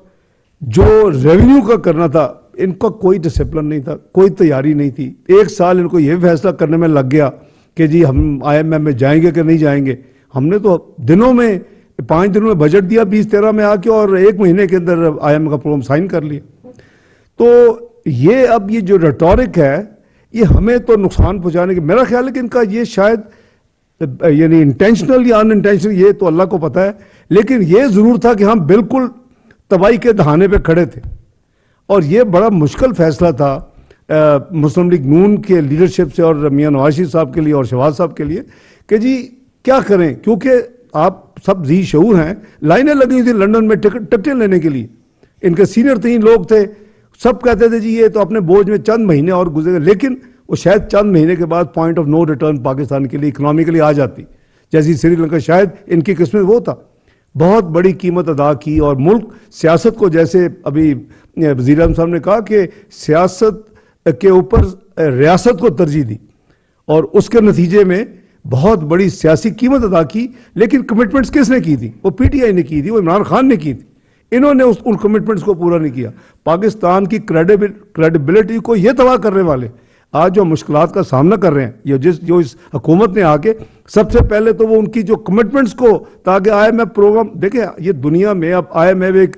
जो रेवेन्यू का करना था, इनका कोई डिसिप्लिन नहीं था, कोई तैयारी नहीं थी। एक साल इनको ये फैसला करने में लग गया कि जी हम आईएमएफ में जाएँगे कि नहीं जाएँगे? हमने तो दिनों में, पाँच दिनों में बजट दिया बीस तेरह में आके और एक महीने के अंदर आईएमएम का प्रोग्राम साइन कर लिया तो ये अब ये जो रेटोरिक है, ये हमें तो नुकसान पहुँचाने के, मेरा ख्याल है कि इनका ये शायद, यानी इंटेंशनल या अनइंटेंशनल ये तो अल्लाह को पता है। लेकिन ये ज़रूर था कि हम बिल्कुल तबाही के दहाने पे खड़े थे। और ये बड़ा मुश्किल फैसला था मुस्लिम लीग नून के लीडरशिप से और मियाँ नवाज़ साहब के लिए और शहबाज साहब के लिए कि जी, क्या करें? क्योंकि आप सब जी शूर हैं, लाइनें लगी हुई थी लंदन में टिकट टिकटें लेने के लिए। इनके सीनियर तीन लोग थे। सब कहते थे जी, ये तो अपने बोझ में चंद महीने और गुजरे लेकिन वो शायद चंद महीने के बाद point of no return Pakistan के लिए इकोनॉमिकली आ जाती। जैसी श्रीलंका शायद इनकी किस्मत वो था। बहुत बड़ी कीमत अदा की और मुल्क सियासत को जैसे अभी वज़ीर साहब ने कहा कि सियासत के ऊपर रियासत को तरजीह दी। और उसके नतीजे में बहुत बड़ी सियासी कीमत अदा की, लेकिन कमिटमेंट्स किसने की थी? वो पीटीआई ने की थी, वो इमरान खान ने की थी। इन्होंने उस, उन कमिटमेंट्स को पूरा नहीं किया। पाकिस्तान की क्रेडिबिल क्रेडिबिलिटी को ये तबाह करने वाले आज जो मुश्किल का सामना कर रहे हैं, ये जिस, जो इस हुकूमत ने आके, सबसे पहले तो वो उनकी जो कमिटमेंट्स को, ताकि आई एम प्रोग्राम देखें, ये दुनिया में अब आई एम एक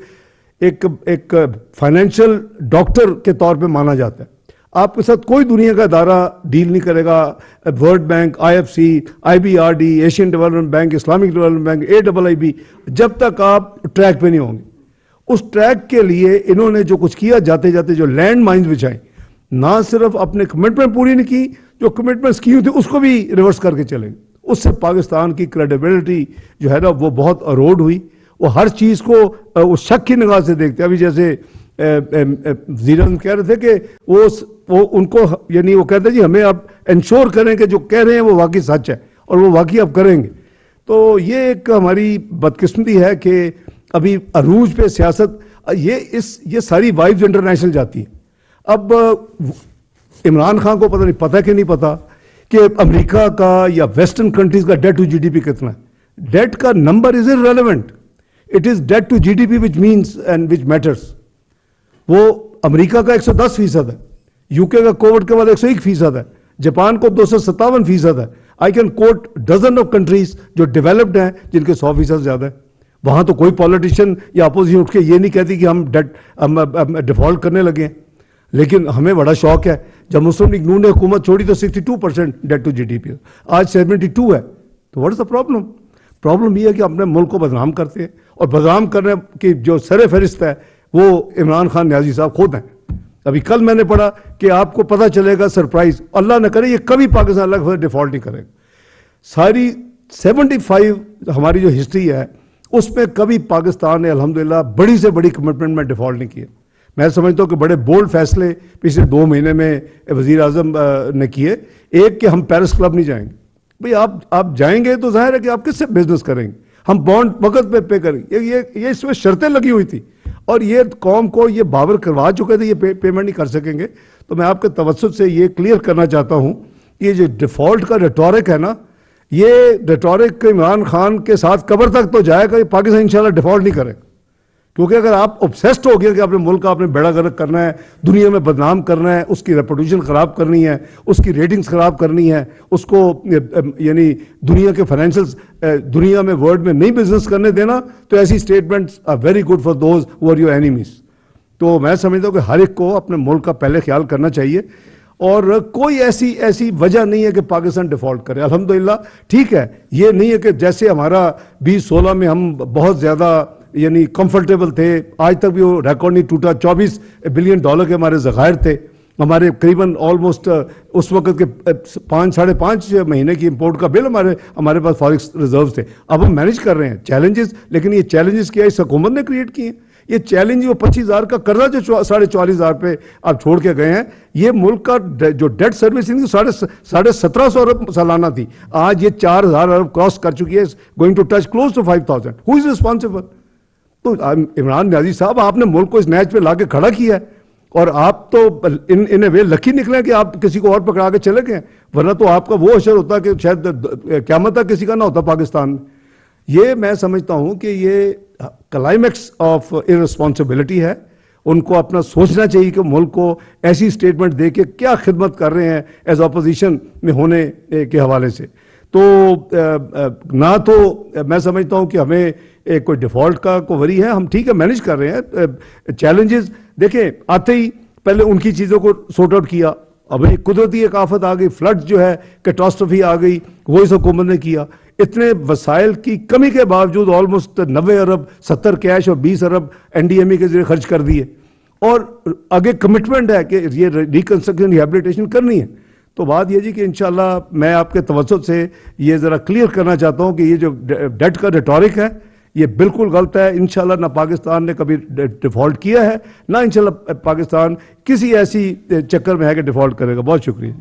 एक एक फाइनेंशियल डॉक्टर के तौर पे माना जाता है। आपके साथ कोई दुनिया का अदारा डील नहीं करेगा। World Bank IFC IBRD Asian Development Bank Islamic Development Bank A double I B जब तक आप ट्रैक पे नहीं होंगे। उस ट्रैक के लिए इन्होंने जो कुछ किया जाते जाते जो लैंड माइन्स बिछाए ना सिर्फ़ अपने कमिटमेंट पूरी नहीं की, जो कमिटमेंट्स की हुई थी उसको भी रिवर्स करके चले उससे पाकिस्तान की क्रेडिबिलिटी जो है ना, वो बहुत अरोड हुई। वो हर चीज़ को उस शक की निगाह से देखते अभी जैसे वज़ीर कह रहे थे कि वो वो उनको, यानी वो कहते जी, हमें आप इंश्योर करें कि जो कह रहे हैं वो वाकई सच है और वो वाकई अब करेंगे। तो ये एक हमारी बदकिस्मती है कि अभी अरूज पे सियासत, ये इस, ये सारी वाइब्स इंटरनेशनल जाती है। अब, इमरान खान को पता नहीं, पता कि नहीं पता कि अमेरिका का या वेस्टर्न कंट्रीज़ का डेट टू जीडीपी कितना है। डेट का number is irrelevant it is debt to GDP which means and which matters वो अमेरिका का 110 फ़ीसद है। यूके का कोविड के बाद 101 फ़ीसद है। जापान को दो सौ सत्तावन फ़ीसद है। I can quote dozen of countries जो डेवलप्ड हैं, जिनके सौ फ़ीसद ज़्यादा है। वहाँ तो कोई पॉलिटिशियन या अपोजिशन उठ के ये नहीं कहती कि हम डेट डिफ़ॉल्ट करने लगे हैं। लेकिन हमें बड़ा शौक है। जब मुस्लिम लीग नू ने हुकूमत छोड़ी तो 62 परसेंट डेट टू जीडीपी आज 72 है। तो what is the problem problem ये है कि अपने मुल्क को बदनाम करते हैं। और बदनाम करने की जो सर फहरिस्त है, वो इमरान खान न्याजी साहब खुद हैं। अभी कल मैंने पढ़ा कि आपको पता चलेगा सरप्राइज़ अल्लाह न करे, ये कभी पाकिस्तान अलग डिफ़ॉल्ट नहीं करेगा। सारी 75 हमारी जो हिस्ट्री है, उसमें कभी पाकिस्तान ने अल्हम्दुलिल्लाह बड़ी से बड़ी कमिटमेंट में डिफ़ॉल्ट नहीं किया। मैं समझता हूँ कि बड़े बोल्ड फैसले पिछले दो महीने में वज़ीर अजम ने किए। एक कि हम पेरिस क्लब नहीं जाएँगे। भाई, आप आप जाएँगे तो ज़ाहिर है कि आप किससे बिज़नेस करेंगे? हम बॉन्ड वक्त पे पे करेंगे। ये ये इसमें शर्तें लगी हुई थी। और ये कौम को ये बावर करवा चुके थे ये पे, पेमेंट नहीं कर सकेंगे। तो मैं आपके तवसत से ये क्लियर करना चाहता हूँ कि ये जो डिफ़ॉल्ट का रेटोरिक है ना ये रेटोरिक इमरान खान के साथ कबर तक तो जाएगा ये पाकिस्तान इंशाल्लाह डिफ़ॉल्ट नहीं करेगा। क्योंकि अगर आप ऑब्सेस्ड हो गए कि अपने मुल्क का, आपने बेड़ा गर्क करना है, दुनिया में बदनाम करना है, उसकी रेपुटेशन ख़राब करनी है, उसकी रेटिंग्स ख़राब करनी है, उसको यानी दुनिया के फाइनेंशियल दुनिया में वर्ल्ड में नहीं बिज़नेस करने देना तो ऐसी statements are very good for those who are your enemies तो मैं समझता हूँ कि हर एक को अपने मुल्क का पहले ख्याल करना चाहिए और कोई ऐसी ऐसी वजह नहीं है कि पाकिस्तान डिफ़ॉल्ट करे। अल्हम्दुलिल्लाह, ठीक है, ये नहीं है कि जैसे हमारा बीस सोलह में हम बहुत ज़्यादा यानी कंफर्टेबल थे। आज तक भी वो रिकॉर्ड नहीं टूटा। 24 बिलियन डॉलर के हमारे जखायर थे। हमारे करीबन ऑलमोस्ट उस वक्त के पाँच, साढ़े पाँच महीने की इंपोर्ट का बिल हमारे हमारे पास फॉरिक्स रिज़र्व थे। अब हम मैनेज कर रहे हैं चैलेंजेस लेकिन ये चैलेंजेस क्या इस हुकूमत ने क्रिएट किए हैं। ये चैलेंज वो पच्चीस हज़ार का कर्जा जो साढ़े चालीस हज़ार पे आप छोड़ के गए हैं, ये मुल्क का जो डेट सर्विसिंग साढ़े साढ़े सत्रह सौ अरब सालाना थी। आज ये चार हज़ार अरब क्रॉस कर चुकी है going to touch close to five thousand who is responsible तो इमरान न्याजी साहब, आपने मुल्क को इस मैच पे ला के खड़ा किया है। और आप तो इन इन वे लकी निकले कि आप किसी को और पकड़ा के चले गए वरना तो आपका वो अशर होता कि शायद क्या तक किसी का ना होता पाकिस्तान। में ये मैं समझता हूँ कि ये क्लाइमैक्स ऑफ़ इरिस्पॉन्सिबिलिटी है। उनको अपना सोचना चाहिए कि मुल्क को ऐसी स्टेटमेंट दे के क्या खिदमत कर रहे हैं एज अपोजिशन में होने के हवाले से। तो ना तो मैं समझता हूँ कि हमें कोई डिफ़ॉल्ट का, को वरी है, हम ठीक है, मैनेज कर रहे हैं चैलेंजेस देखें आते ही पहले उनकी चीज़ों को सॉर्ट आउट किया, अब एक कुदरती एक आफत आ गई फ्लड जो है कैटास्ट्रफी आ गई, वो इस हुकूमत ने किया। इतने वसाइल की कमी के बावजूद ऑलमोस्ट नबे अरब, सत्तर कैश और बीस अरब एनडीएमई के ज़रिए खर्च कर दिए। और आगे कमिटमेंट है कि ये रिकन्स्ट्रक्शन रिहेबिलिटेशन करनी है। तो बात यह जी कि इंशाल्लाह मैं आपके तवसत से ये ज़रा क्लियर करना चाहता हूँ कि ये जो डेट का रिटोरिक है ये बिल्कुल गलत है। इंशाल्लाह ना पाकिस्तान ने कभी डिफ़ॉल्ट किया है ना इंशाल्लाह पाकिस्तान किसी ऐसी चक्कर में है कि डिफ़ॉल्ट करेगा। बहुत शुक्रिया।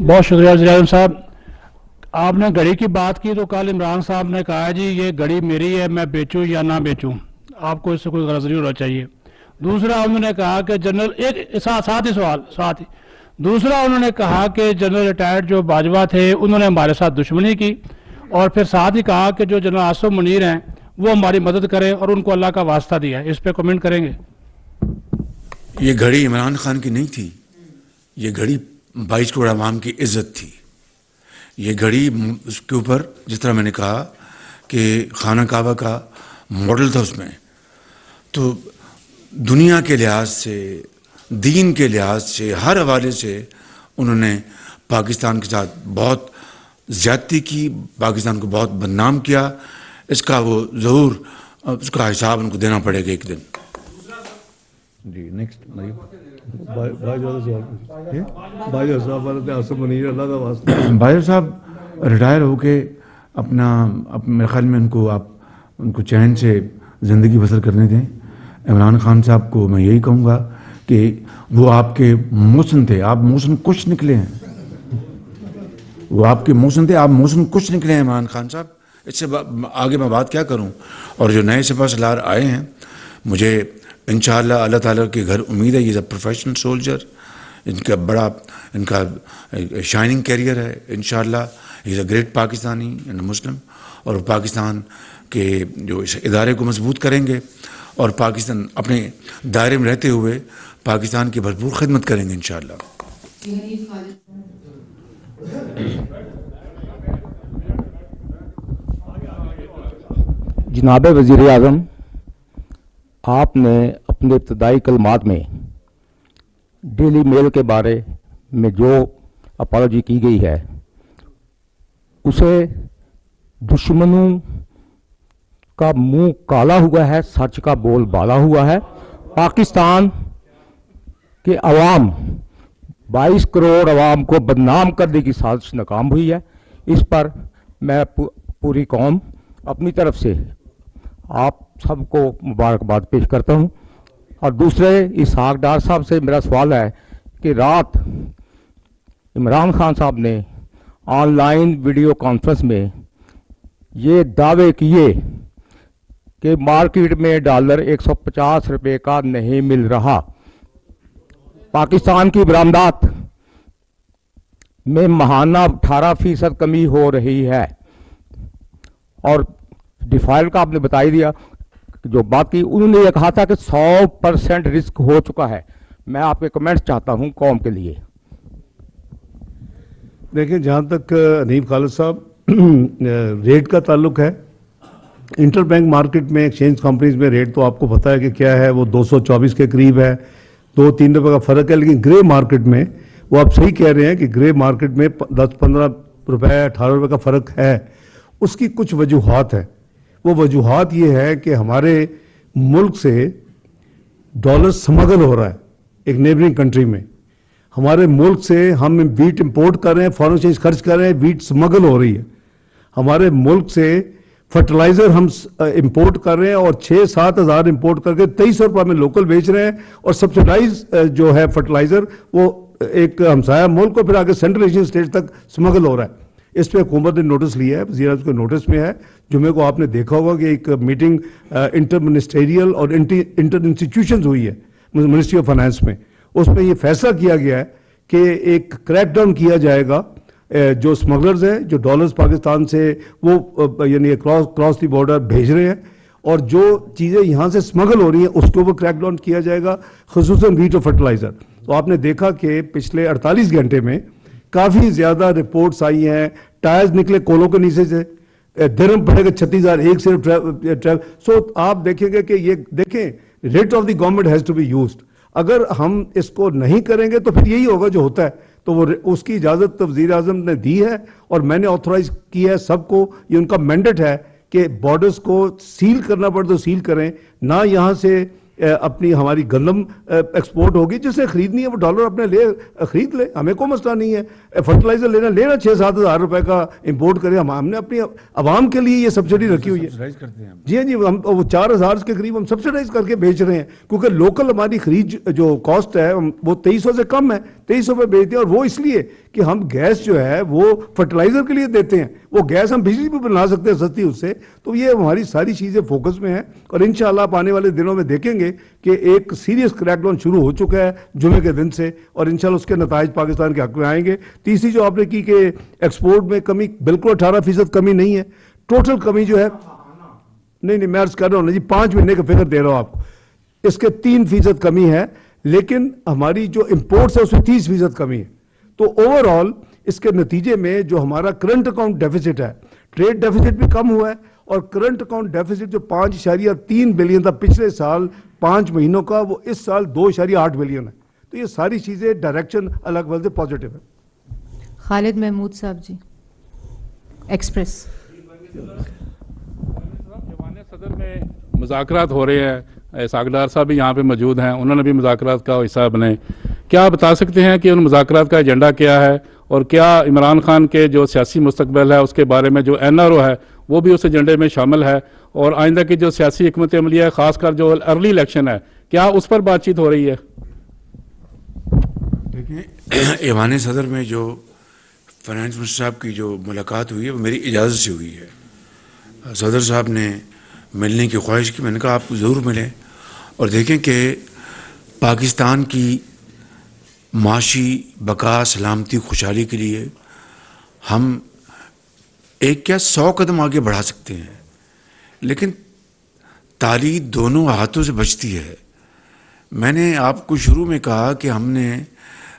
बहुत शुक्रिया साहब। आपने घड़ी की बात की तो कल इमरान साहब ने कहा, जी, ये घड़ी मेरी है, मैं बेचूं या ना बेचूं? आपको इससे कोई गरज नहीं होना चाहिए। दूसरा, उन्होंने कहा कि जनरल, एक साथ साथ ही सवाल, साथ ही। दूसरा, उन्होंने कहा कि जनरल रिटायर्ड जो बाजवा थे, उन्होंने हमारे साथ दुश्मनी की। और फिर साथ ही कहा कि जो जनरल आसफ मुनीर हैं, वो हमारी मदद करें और उनको अल्लाह का वास्ता दिया है। इस पर कमेंट करेंगे। ये घड़ी इमरान खान की नहीं थी, ये घड़ी बाईस करोड़ आवाम की इज़्ज़त थी। ये घड़ी उसके ऊपर, जिस तरह मैंने कहा कि खाना काबा का मॉडल था उसमें तो दुनिया के लिहाज से, दीन के लिहाज से, हर हवाले से उन्होंने पाकिस्तान के साथ बहुत ज़्यादती की, पाकिस्तान को बहुत बदनाम किया। इसका वो ज़रूर, उसका हिसाब उनको देना पड़ेगा एक दिन। जी नेक्स्ट भाई साहब रिटायर होके अपना अप, मेरे ख्याल में उनको आप उनको चैन से ज़िंदगी बसर करने दें। इमरान खान साहब को मैं यही कहूँगा कि वो आपके मोशन थे आप मोशन कुछ निकले हैं। वो आपके मोशन थे आप मोशन कुछ निकले हैं इमरान खान साहब। इससे आगे मैं बात क्या करूँ? और जो नए सिपा सलार आए हैं मुझे इन अल्लाह ताला के घर उम्मीद है, ये अ प्रोफेशनल सोल्जर इनका बड़ा, इनका शाइनिंग कैरियर है इन is a great Pakistani and Muslim और पाकिस्तान के जो इस इदारे को मज़बूत करेंगे और पाकिस्तान अपने दायरे में रहते हुए पाकिस्तान की भरपूर खिदमत करेंगे इन जनाब वज़ी अजम आपने अपने इब्तदाई कलमात में डेली मेल के बारे में जो अपॉलोजी की गई है, उसे दुश्मनों का मुँह काला हुआ है, सच का बोल बाला हुआ है। पाकिस्तान के अवाम 22 करोड़ अवाम को बदनाम करने की साजिश नाकाम हुई है। इस पर मैं पूरी कौम अपनी तरफ़ से आप सबको मुबारकबाद पेश करता हूँ। और दूसरे इसहाक डार साहब से मेरा सवाल है कि रात इमरान खान साहब ने ऑनलाइन वीडियो कॉन्फ्रेंस में ये दावे किए कि मार्केट में डॉलर 150 रुपए का नहीं मिल रहा। पाकिस्तान की बरामदात में महाना 18 फ़ीसद कमी हो रही है। और डिफाइल का आपने बता ही दिया। जो बात की, उन्होंने ये कहा था कि 100 परसेंट रिस्क हो चुका है। मैं आपके कमेंट्स चाहता हूँ कौम के लिए। देखिए, जहाँ तक अनीब खालिद साहब रेट का ताल्लुक है इंटर बैंक मार्केट में एक्सचेंज कंपनीज़ में रेट तो आपको पता है कि क्या है, वो 224 के करीब है, दो तीन रुपए का फ़र्क है, लेकिन ग्रे मार्केट में, वो आप सही कह रहे हैं कि ग्रे मार्केट में दस पंद्रह रुपए, अठारह रुपए का फ़र्क है। उसकी कुछ वजूहत है। वो वजूहत ये है कि हमारे मुल्क से डॉलर स्मगल हो रहा है एक नेबरिंग कंट्री में। हमारे मुल्क से हम वीट इंपोर्ट कर रहे हैं फॉरन एक्सचेंज खर्च कर रहे हैं, वीट स्मगल हो रही है। हमारे मुल्क से फर्टिलाइज़र हम इंपोर्ट कर रहे हैं और छः सात हज़ार इम्पोर्ट करके तेईस सौ रुपये में लोकल बेच रहे हैं और सब्सिडाइज जो है फर्टिलाइज़र वो एक हमसाया मुल्क को फिर आगे सेंट्रल एशियन स्टेट तक स्मगल हो रहा है। इस पर हुकूमत ने नोटिस लिया है वजी के नोटिस में है जुमे को आपने देखा होगा कि एक मीटिंग इंटर मिनिस्टेरियल और इंटर इंस्टीट्यूशन हुई है मिनिस्ट्री ऑफ़ फाइनेंस में। उसमें ये फैसला किया गया है कि एक क्रैकडाउन किया जाएगा जो स्मगलर्स हैं, जो डॉलर्स पाकिस्तान से वो यानी क्रॉस क्रॉस दी बॉर्डर भेज रहे हैं, और जो चीज़ें यहाँ से स्मगल हो रही हैं, उसके ऊपर क्रैकडाउन किया जाएगा, खसूस वीट और फर्टिलाइज़र तो आपने देखा कि पिछले 48 घंटे में काफ़ी ज़्यादा रिपोर्ट्स आई हैं। टायर्स निकले कोलों के नीचे से। धर्म पड़ेगा छत्तीस हज़ार एक सिर्फ़ ट्रैवल सो आप देखेंगे कि ये, देखें rate of the government has to be use अगर हम इसको नहीं करेंगे तो फिर यही होगा जो होता है। तो वो उसकी इजाज़त तो वजी अजम ने दी है, और मैंने ऑथोराइज की है सबको, ये उनका मैंडेट है कि बॉर्डर्स को सील करना पड़े तो सील करें। ना यहाँ से अपनी हमारी गंदम एक्सपोर्ट होगी जिसे खरीदनी है वो डॉलर अपने ले खरीद ले। हमें कोई मसला नहीं है। फर्टिलाइज़र लेना लेना छः सात हज़ार रुपये का इम्पोर्ट करें। हम हमने अपनी आवाम के लिए ये सब्सिडी रखी हुई है। जी हाँ जी हम वो चार हज़ार के करीब हम सब्सिडाइज करके बेच रहे हैं क्योंकि लोकल हमारी खरीद जो कॉस्ट है वो तेईस से कम है। तेईस सौ पे बेचते हैं और वो इसलिए कि हम गैस जो है, वो फर्टिलाइज़र के लिए देते हैं। वो गैस हम बिजली भी बना सकते हैं सस्ती उससे। तो ये हमारी सारी चीज़ें फोकस में हैं। और इन आप आने वाले दिनों में देखेंगे कि एक सीरियस क्रैकडाउन शुरू हो चुका है जुमे के दिन से। और इंशाल्लाह उसके नतज पाकिस्तान के हक में आएँगे। तीसरी जो आपने की कि एक्सपोर्ट में कमी, बिल्कुल अठारह फ़ीसद कमी नहीं है। टोटल कमी जो है नहीं नहीं, मैं अर्ज़ कर रहा हूँ ना जी, पाँच महीने का फिगर दे रहा हूँ आपको। इसके तीन फ़ीसद कमी है, लेकिन हमारी जो इम्पोर्ट्स है, उसमें तीस फ़ीसद कमी है। तो ओवरऑल इसके नतीजे में जो हमारा करंट अकाउंट डेफिसिट है ट्रेड डेफिसिट भी कम हुआ है और करंट अकाउंट डेफिसिट जो पाँच इशारिया तीन बिलियन था पिछले साल पाँच महीनों का वो इस साल दो इशारिया आठ बिलियन है। तो ये सारी चीज़ें डायरेक्शन अलग से पॉजिटिव है। खालिद महमूद साहब जी एक्सप्रेस सदर में मुजाकर हो रहे हैं सागडार साहब भी यहाँ पे मौजूद हैं उन्होंने भी मुजाकर का हिस्सा बने। क्या आप बता सकते हैं कि उन मुजाकर का एजेंडा क्या है? और क्या इमरान खान के जो सियासी मुस्तकबिल है, उसके बारे में जो एन आर ओ है, वो भी उस एजेंडे में शामिल है? और आइंदा की जो सियासी हमत अमली है, खासकर जो अर्ली इलेक्शन है, क्या उस पर बातचीत हो रही है? देखिए ईवान सदर में जो फाइनेंस मिनिस्टर साहब की जो मुलाकात हुई है, वो मेरी इजाज़त से हुई है। सदर साहब ने मिलने की ख्वाहिश की। मैंने कहा, आप ज़रूर मिलें। और देखें कि पाकिस्तान की माशी बका सलामती खुशहाली के लिए हम एक क्या सौ कदम आगे बढ़ा सकते हैं। लेकिन ताली दोनों हाथों से बचती है। मैंने आपको शुरू में कहा कि हमने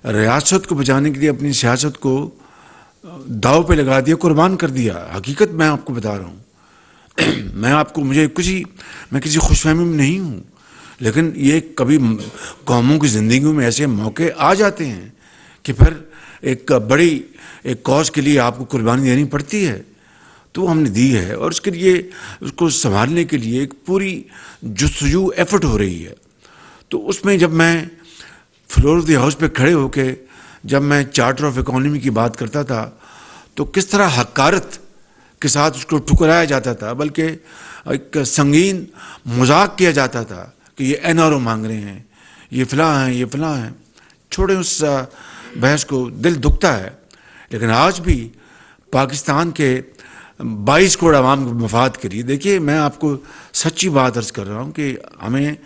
रियासत को बचाने के लिए अपनी सियासत को दाव पे लगा दिया, कुर्बान कर दिया। हकीकत मैं आपको बता रहा हूँ। मैं आपको, मुझे किसी मैं किसी खुशफहमी में नहीं हूँ। लेकिन ये कभी कौमों की ज़िंदगी में ऐसे मौके आ जाते हैं कि फिर एक बड़ी, एक कॉज के लिए आपको कुर्बानी देनी पड़ती है। तो हमने दी है और उसके लिए, उसको संभालने के लिए एक पूरी जस्तजू एफर्ट हो रही है। तो उसमें जब मैं फ्लोर ऑफ़ द हाउस पे खड़े होके जब मैं चार्टर ऑफ़ इकोनॉमी की बात करता था तो किस तरह हकारत के साथ उसको ठुकराया जाता था, बल्कि एक संगीन मज़ाक किया जाता था। कि ये एनआरओ मांग रहे हैं, ये फ़लाँ हैं, ये फ़लाँ हैं। छोड़े उस बहस को, दिल दुखता है। लेकिन आज भी पाकिस्तान के बाईस करोड़ आवाम के मफाद के लिए देखिए, मैं आपको सच्ची बात अर्ज़ कर रहा हूँ कि हमें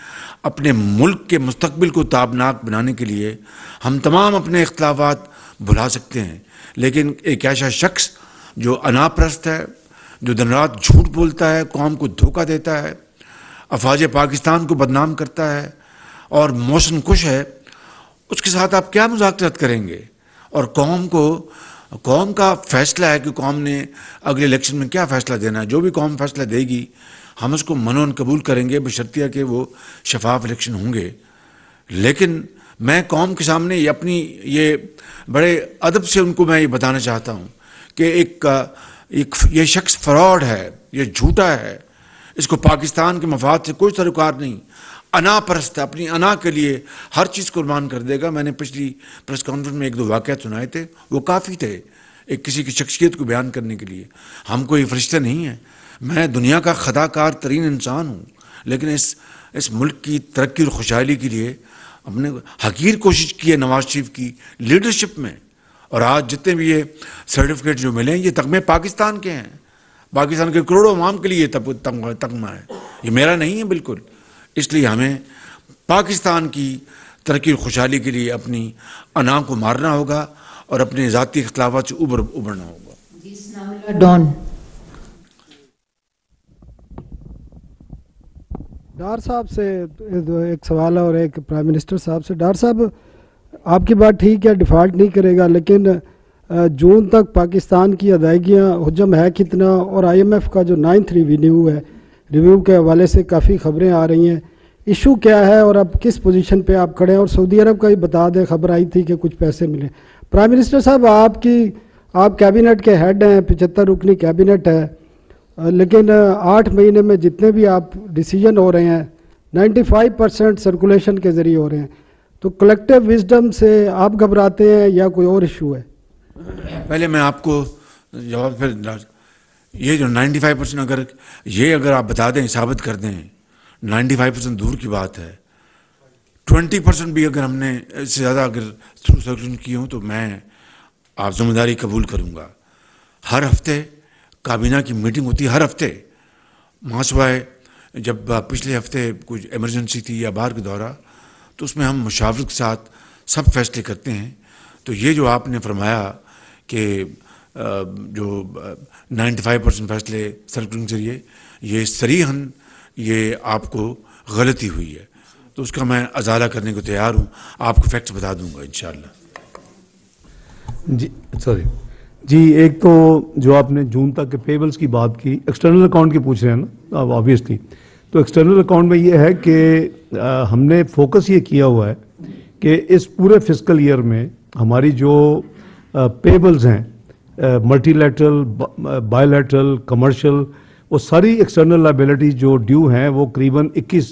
अपने मुल्क के मुस्तबिल को ताबनाक बनाने के लिए हम तमाम अपने अख्तलाफात भुला सकते हैं। लेकिन एक ऐसा शख्स जो अनाप्रस्त है, जो दिन रात झूठ बोलता है, कौम को धोखा देता है अफवाज पाकिस्तान को बदनाम करता है और मौसम खुश है, उसके साथ आप क्या मुजाकरत करेंगे? और कौम को, कौम का फैसला है कि कौम ने अगले इलेक्शन में क्या फ़ैसला देना है? जो भी कौम फैसला देगी, हम उसको मनोन कबूल करेंगे बशर्तिया के वो शफाफ इलेक्शन होंगे। लेकिन मैं कौम के सामने ये अपनी, ये बड़े अदब से उनको मैं ये बताना चाहता हूँ कि एक एक, ये शख्स फ्रॉड है, ये झूठा है इसको पाकिस्तान के मफाद से कोई सरोकार नहीं। अना परस्त है, अपनी अना के लिए हर चीज़ कुर्बान कर देगा। मैंने पिछली प्रेस कॉन्फ्रेंस में एक दो वाक़ सुनाए थे। वो काफ़ी थे, एक किसी की शख्सियत को बयान करने के लिए। हम कोई फरिश्ते नहीं हैं। मैं दुनिया का खदाकार तरीन इंसान हूँ, लेकिन इस इस मुल्क की तरक्की और खुशहाली के लिए हमने हकीर कोशिश की है नवाज़ शरीफ की लीडरशिप में। और आज जितने भी ये सर्टिफिकेट जो मिले हैं, ये तकमे पाकिस्तान के हैं। पाकिस्तान के करोड़ों अवाम के लिए तक, तकमा है। ये मेरा नहीं है बिल्कुल। इसलिए हमें पाकिस्तान की तरक्की और खुशहाली के लिए अपनी अना को मारना होगा और अपने ज़ाती अख्तलाफा से उबर उभरना होगा। डॉन। डार साहब से एक सवाल है और एक प्राइम मिनिस्टर साहब से। डार साहब आपकी बात ठीक है डिफ़ॉल्ट नहीं करेगा लेकिन जून तक पाकिस्तान की अदायगियाँ हजम है कितना और आईएमएफ का जो नाइन्थ रिव्यू है, रिव्यू के हवाले से काफ़ी खबरें आ रही हैं। इशू क्या है और अब किस पोजीशन पे आप खड़े हैं? और सऊदी अरब का ही बता दें, खबर आई थी कि कुछ पैसे मिले। प्राइम मिनिस्टर साहब, आपकी, आप कैबिनेट के हेड हैं, पिचहत्तर रुकनी कैबिनेट है। लेकिन आठ महीने में जितने भी आप डिसीज़न हो रहे हैं 95 परसेंट सर्कुलेशन के ज़रिए हो रहे हैं। तो कलेक्टिव विजडम से आप घबराते हैं या कोई और इशू है? पहले मैं आपको जवाब फिर ये जो 95 परसेंट अगर, ये अगर आप बता दें, साबित कर दें 95 परसेंट दूर की बात है। 20 परसेंट भी अगर हमने इससे ज़्यादा अगर थ्रू सर्कुलेशन की हूँ तो मैं आप ज़िम्मेदारी कबूल करूँगा। हर हफ़्ते काबीना की मीटिंग होती है, हर हफ़्ते। महासभाए जब पिछले हफ़्ते कुछ इमरजेंसी थी या बाहर के दौरा तो उसमें हम मुशावर के साथ सब फैसले करते हैं। तो ये जो आपने फरमाया कि जो 95 परसेंट फैसले सर्कुलर के ज़रिए, ये सरीहन, ये आपको गलती हुई है। तो उसका मैं अजाला करने को तैयार हूँ। आपको फैक्ट्स बता दूँगा इन जी सॉरी जी, एक तो जो आपने जून तक के पेबल्स की बात की एक्सटर्नल अकाउंट की पूछ रहे हैं ना, अब ऑब्वियसली तो एक्सटर्नल अकाउंट में ये है कि हमने फोकस ये किया हुआ है कि इस पूरे फ़िज़िकल ईयर में हमारी जो पेबल्स हैं मल्टीलेटरल बायोलेटरल कमर्शियल वो सारी एक्सटर्नल लाइबिलिटीज जो ड्यू हैं वो करीबन 21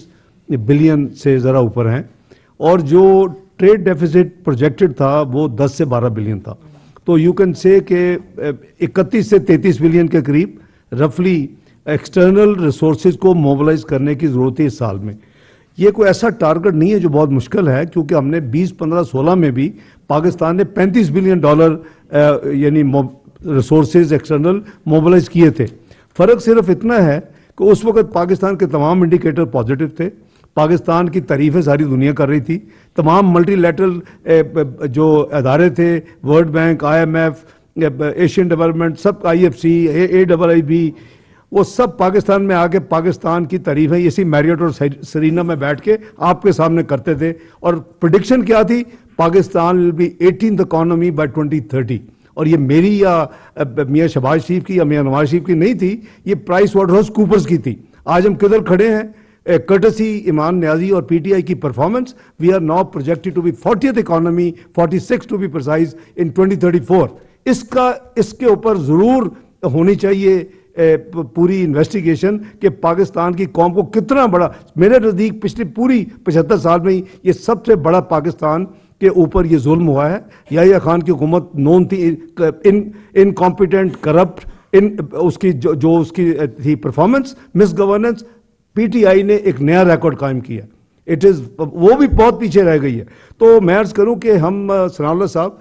बिलियन से ज़रा ऊपर हैं। और जो ट्रेड डेफिसिट प्रोजेक्टेड था वो 10 से 12 बिलियन था। तो यू कैन से कि इकतीस से 33 बिलियन के करीब रफली एक्सटर्नल रिसोर्स को मोबिलाइज करने की ज़रूरत है इस साल में। ये कोई ऐसा टारगेट नहीं है जो बहुत मुश्किल है क्योंकि हमने 20, 15, 16 में भी पाकिस्तान ने 35 बिलियन डॉलर यानी रिसोर्सेज एक्सटर्नल मोबिलाइज किए थे। फ़र्क सिर्फ़ इतना है कि उस वक्त पाकिस्तान के तमाम इंडिकेटर पॉजिटिव थे। पाकिस्तान की तारीफ़ें सारी दुनिया कर रही थी। तमाम मल्टीलेटरल जो अदारे थे World Bank IMF Asian Development सब IFC A double I B वो सब पाकिस्तान में आके पाकिस्तान की तारीफें इसी मैरियट और सरीना में बैठ के आपके सामने करते थे। और प्रडिक्शन क्या थी? Pakistan will be eighteen economy by 2030 और ये मेरी या मियाँ शबाज शरीफ की या मियाँ नवाज़ शरीफ की नहीं थी, ये प्राइस वाटर हाउस कूपर्स की थी। आज हम किधर खड़े हैं? कटसी ईमान न्याजी और पीटीआई की performance we are now projected to be fortieth economy 46 to be precise in 2034 इसका, इसके ऊपर ज़रूर होनी चाहिए पूरी इन्वेस्टिगेशन कि पाकिस्तान की कौम को कितना बड़ा, मेरे नज़दीक पिछले पूरी पचहत्तर साल में ही ये सबसे बड़ा पाकिस्तान के ऊपर ये जुल्म हुआ है। याहिया खान की हुकूमत नोन थी इन इनकॉम्पिटेंट करप्ट इन उसकी जो, जो उसकी थी परफॉर्मेंस मिस गवर्नेंस पीटीआई ने एक नया रिकॉर्ड कायम किया इट इज़ वो भी बहुत पीछे रह गई है। तो मैं अर्ज़ करूँ कि हम सनाउल्ला साहब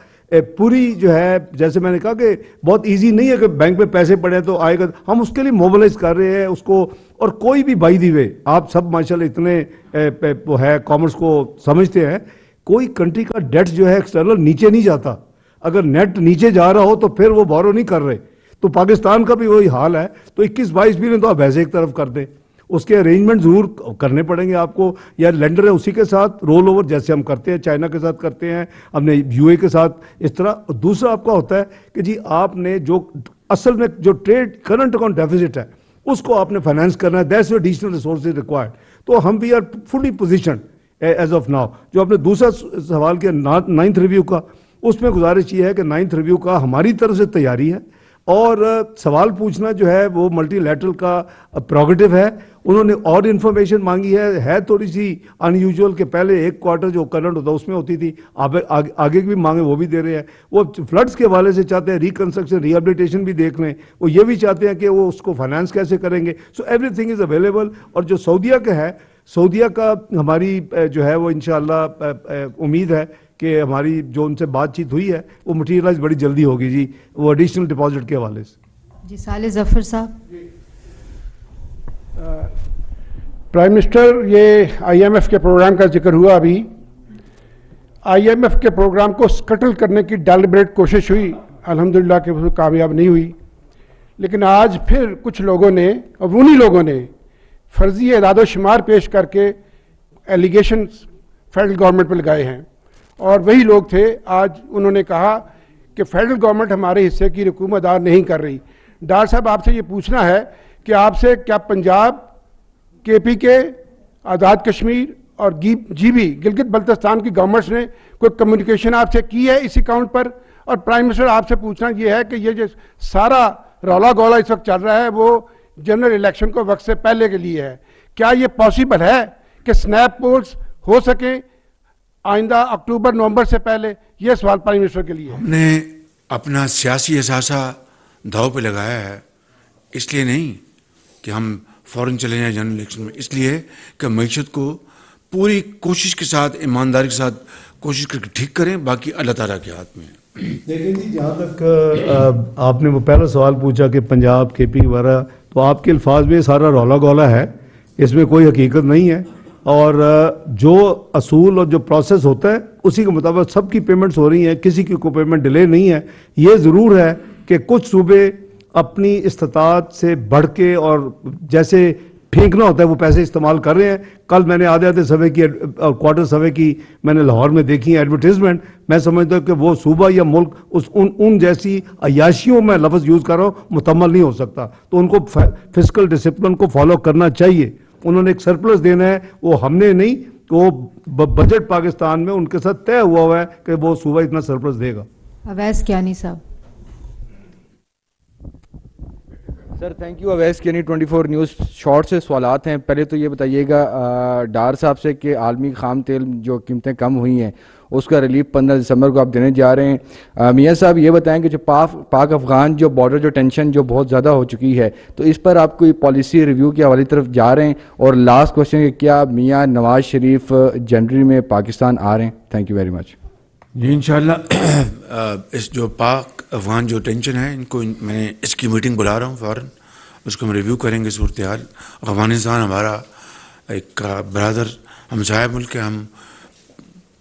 पूरी जो है जैसे मैंने कहा कि बहुत इजी नहीं है कि बैंक में पैसे पड़े तो आएगा हम उसके लिए मोबिलाइज कर रहे हैं उसको और कोई भी बाई दी आप सब माशाल्लाह इतने वो है कॉमर्स को समझते हैं कोई कंट्री का डेट जो है एक्सटर्नल नीचे नहीं जाता। अगर नेट नीचे जा रहा हो तो फिर वो बोरो नहीं कर रहे। तो पाकिस्तान का भी वही हाल है। तो इक्कीस बाईस बिलियन तो आप वैसे एक तरफ़ कर दें। उसके अरेंजमेंट ज़रूर करने पड़ेंगे आपको। या लेंडर है उसी के साथ रोल ओवर जैसे हम करते हैं चाइना के साथ करते हैं हमने यूए के साथ। इस तरह दूसरा आपका होता है कि जी आपने जो असल में जो ट्रेड करंट अकाउंट डेफिसिट है, उसको आपने फाइनेंस करना है। That's your digital resources required तो हम we are fully position as of now जो आपने दूसरा सवाल किया नाइन्थ रिव्यू का उसमें गुजारिश ये है कि नाइन्थ रिव्यू का हमारी तरफ़ से तैयारी है और सवाल पूछना जो है वो मल्टीलेटरल का प्रोगेटिव है। उन्होंने और इन्फॉर्मेशन मांगी है। है थोड़ी सी अनयूजुअल के पहले एक क्वार्टर जो करंट होता उसमें होती थी आगे आगे, आगे भी मांगे वो भी दे रहे हैं। वो फ्लड्स के हवाले से चाहते हैं रिकन्स्ट्रक्शन रिहेबिलिटेशन भी देख लें। वो ये भी चाहते हैं कि वो उसको फाइनेंस कैसे करेंगे। सो एवरी इज़ अवेलेबल और जो सऊदिया का है सऊदिया का हमारी जो है वो इन उम्मीद है कि हमारी जो उनसे बातचीत हुई है वो मटीरियलाइज बड़ी जल्दी होगी जी वो एडिशनल डिपॉजिट के हवाले से। जी साले ज़फ़र साहब। प्राइम मिनिस्टर ये आईएमएफ के प्रोग्राम का ज़िक्र हुआ अभी। आईएमएफ के प्रोग्राम को स्कटल करने की डेलिब्रेट कोशिश हुई अल्हम्दुलिल्लाह के कामयाब नहीं हुई। लेकिन आज फिर कुछ लोगों ने और उन्हीं लोगों ने फर्जी इरादो शुमार पेश करके एलिगेशन फेडरल गवर्नमेंट पर लगाए हैं। और वही लोग थे, आज उन्होंने कहा कि फेडरल गवर्नमेंट हमारे हिस्से की रकूम अदा नहीं कर रही। डार साहब, आपसे ये पूछना है कि आपसे क्या पंजाब के पी के, आज़ाद कश्मीर और जी बी गिलगित बल्तिस्तान की गवर्नमेंट्स ने कोई कम्युनिकेशन आपसे की है इस अकाउंट पर? और प्राइम मिनिस्टर आपसे पूछना ये है कि ये जो सारा रौला गौला इस वक्त चल रहा है, वो जनरल इलेक्शन को वक्त से पहले के लिए है। क्या ये पॉसिबल है कि स्नैप पोल्स हो सके आइंदा अक्टूबर, नवंबर से पहले? यह सवाल प्राइम मिनिस्टर के लिए हमने अपना सियासी एहसासा दाव पे लगाया है। इसलिए नहीं कि हम फ़ौरन चले जाएँ जनरल इलेक्शन में। इसलिए कि मीशत को पूरी कोशिश के साथ, ईमानदारी के साथ कोशिश करके ठीक करें, बाकी अल्लाह ताला के हाथ में देखिए जी, जहाँ तक आपने वो पहला सवाल पूछा कि पंजाब के पी वगैरह तो आपके अल्फाज में सारा रौला गौला है। इसमें कोई हकीकत नहीं है। और जो असूल और जो प्रोसेस होता है, उसी के मुताबिक सबकी पेमेंट्स हो रही हैं। किसी की कोई पेमेंट डिले नहीं है। ये ज़रूर है कि कुछ सूबे अपनी इस्तात से बढ़ के और जैसे फेंकना होता है, वो पैसे इस्तेमाल कर रहे हैं। कल मैंने आधे आधे सवे की और क्वार्टर सवे की मैंने लाहौर में देखी एडवर्टीजमेंट मैं समझता हूँ कि वो सूबा या मुल्क उस उन उन जैसी अयाशियों में लफ्ज़ यूज़ कर रहा हूँ मुकम्मल नहीं हो सकता। तो उनको फ़िज़िकल डिसिप्लिन को फॉलो करना चाहिए। उन्होंने एक सरप्लस देना है, वो हमने नहीं, वो बजट पाकिस्तान में उनके साथ तय हुआ हुआ है कि वो सूबा इतना सरप्लस देगा। अवैस क्यानी साहब? सर थैंक यू अवैस के ट्वेंटी फोर न्यूज़ शॉर्ट से सवाल हैं। पहले तो ये बताइएगा डार साहब से कि आलमी खाम तेल जो कीमतें कम हुई हैं, उसका रिलीफ पंद्रह दिसंबर को आप देने जा रहे हैं। मियाँ साहब ये बताएँ कि जो पाक पाक अफगान जो बॉर्डर जो टेंशन जो बहुत ज़्यादा हो चुकी है तो इस पर आप कोई पॉलिसी रिव्यू के हवाले तरफ़ जा रहे हैं? और लास्ट क्वेश्चन क्या मियाँ नवाज़ शरीफ, जनवरी में पाकिस्तान आ रहे हैं? थैंक यू वेरी मच जी इंशाल्लाह इस जो पाक अफगान जो टेंशन है इनको इन- मैं इसकी मीटिंग बुला रहा हूँ फ़ौरन। उसको हम रिव्यू करेंगे सूरत हाल अफ़गानिस्तान हमारा एक अ, हम हमसाया मुल्क हम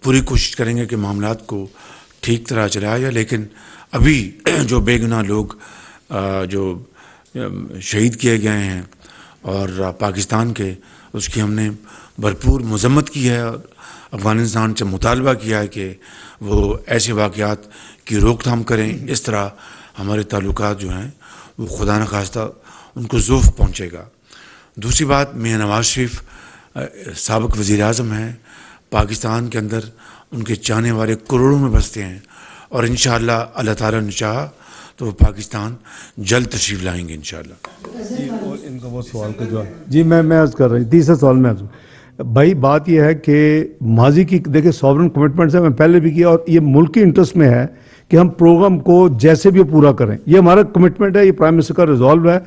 पूरी कोशिश करेंगे कि मामला को ठीक तरह चलाया जाए लेकिन अभी जो बेगुनाह लोग जो शहीद किए गए हैं और पाकिस्तान के उसकी हमने भरपूर मजम्मत की है और अफ़गानिस्तान से मुतालबा किया है कि वो ऐसे वाक़ात की रोकथाम करें, इस तरह हमारे ताल्लुक जो हैं, वो खुदा न खास्ता उनको जोफ़ पहुँचेगा। दूसरी बात, मियाँ नवाज़ शरीफ सबक वज़ी अजम हैं, पाकिस्तान के अंदर उनके चाहने वाले करोड़ों में बसते हैं और इन अल्लाह ताला तो वो पाकिस्तान जल्द तशरीफ़ लाएँगे इन जवाब। जी, मैं मैं अर्ज़ कर रही तीसरा सवाल में अर्ज़ भाई, बात यह है कि माजी की, देखिए सॉवरन कमिटमेंट्स है, मैं पहले भी किया और ये मुल्क के इंटरेस्ट में है कि हम प्रोग्राम को जैसे भी पूरा करें। ये हमारा कमिटमेंट है, ये प्राइम मिनिस्टर का रिजॉल्व है।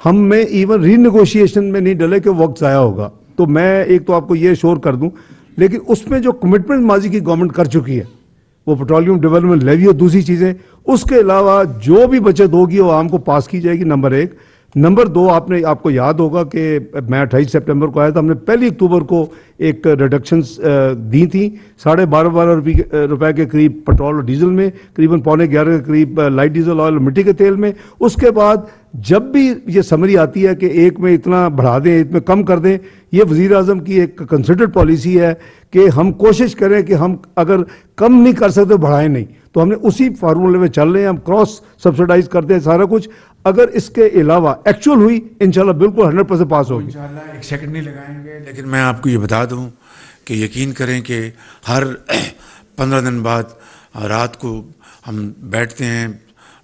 हम में इवन रीनेगोशिएशन में नहीं डले कि वक्त ज़ाया होगा। तो मैं एक तो आपको ये शोर कर दूँ, लेकिन उसमें जो कमिटमेंट माजी की गवर्नमेंट कर चुकी है, वो पेट्रोलियम डेवलपमेंट लेवी और दूसरी चीज़ें, उसके अलावा जो भी बचत होगी वो आम को पास की जाएगी नंबर एक। नंबर दो, आपने, आपको याद होगा कि मैं अट्ठाईस सितंबर को आया था, हमने पहली अक्टूबर को एक रिडक्शन दी थी। साढ़े बारह बारह रुपए के करीब पेट्रोल और डीजल में, करीबन पौने ग्यारह के करीब लाइट डीजल ऑयल मिट्टी के तेल में। उसके बाद जब भी ये समरी आती है कि एक में इतना बढ़ा दें, एक में कम कर दें, ये वज़ीर अजम की एक कंसिडर्ड पॉलिसी है कि हम कोशिश करें कि हम अगर कम नहीं कर सकते बढ़ाएँ नहीं। तो हमने उसी फार्मूले में चल रहे हैं, हम क्रॉस सब्सिडाइज करते हैं सारा कुछ। अगर इसके अलावा एक्चुअल हुई, इंशाल्लाह बिल्कुल हंड्रेड परसेंट पास होगी। इंशाल्लाह एक सेकंड नहीं लगाएँगे, लेकिन मैं आपको ये बता दूँ कि यकीन करें कि हर पंद्रह दिन बाद रात को हम बैठते हैं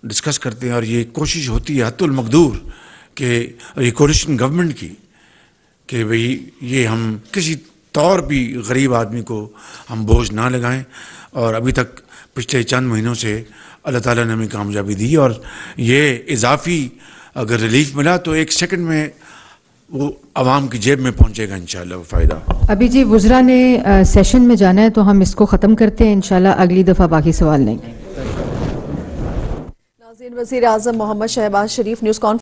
डिस्कस करते हैं और ये कोशिश होती है हतुल मकदूर कि ये गवर्नमेंट की कि भाई ये हम किसी तौर भी गरीब आदमी को हम बोझ ना लगाएँ। और अभी तक पिछले चंद महीनों से अल्लाह ताला ने हमें कामयाबी दी और ये इजाफी अगर रिलीफ मिला तो एक सेकंड में वो आवाम की जेब में पहुंचेगा इंशाल्लाह वो फ़ायदा। अभी जी वुजरा ने आ, सेशन में जाना है तो हम इसको ख़त्म करते हैं इंशाल्लाह अगली दफ़ा बाकी सवाल नहीं वज़ीर आज़म मोहम्मद शहबाज शरीफ न्यूज़ कॉन्फ्रेंस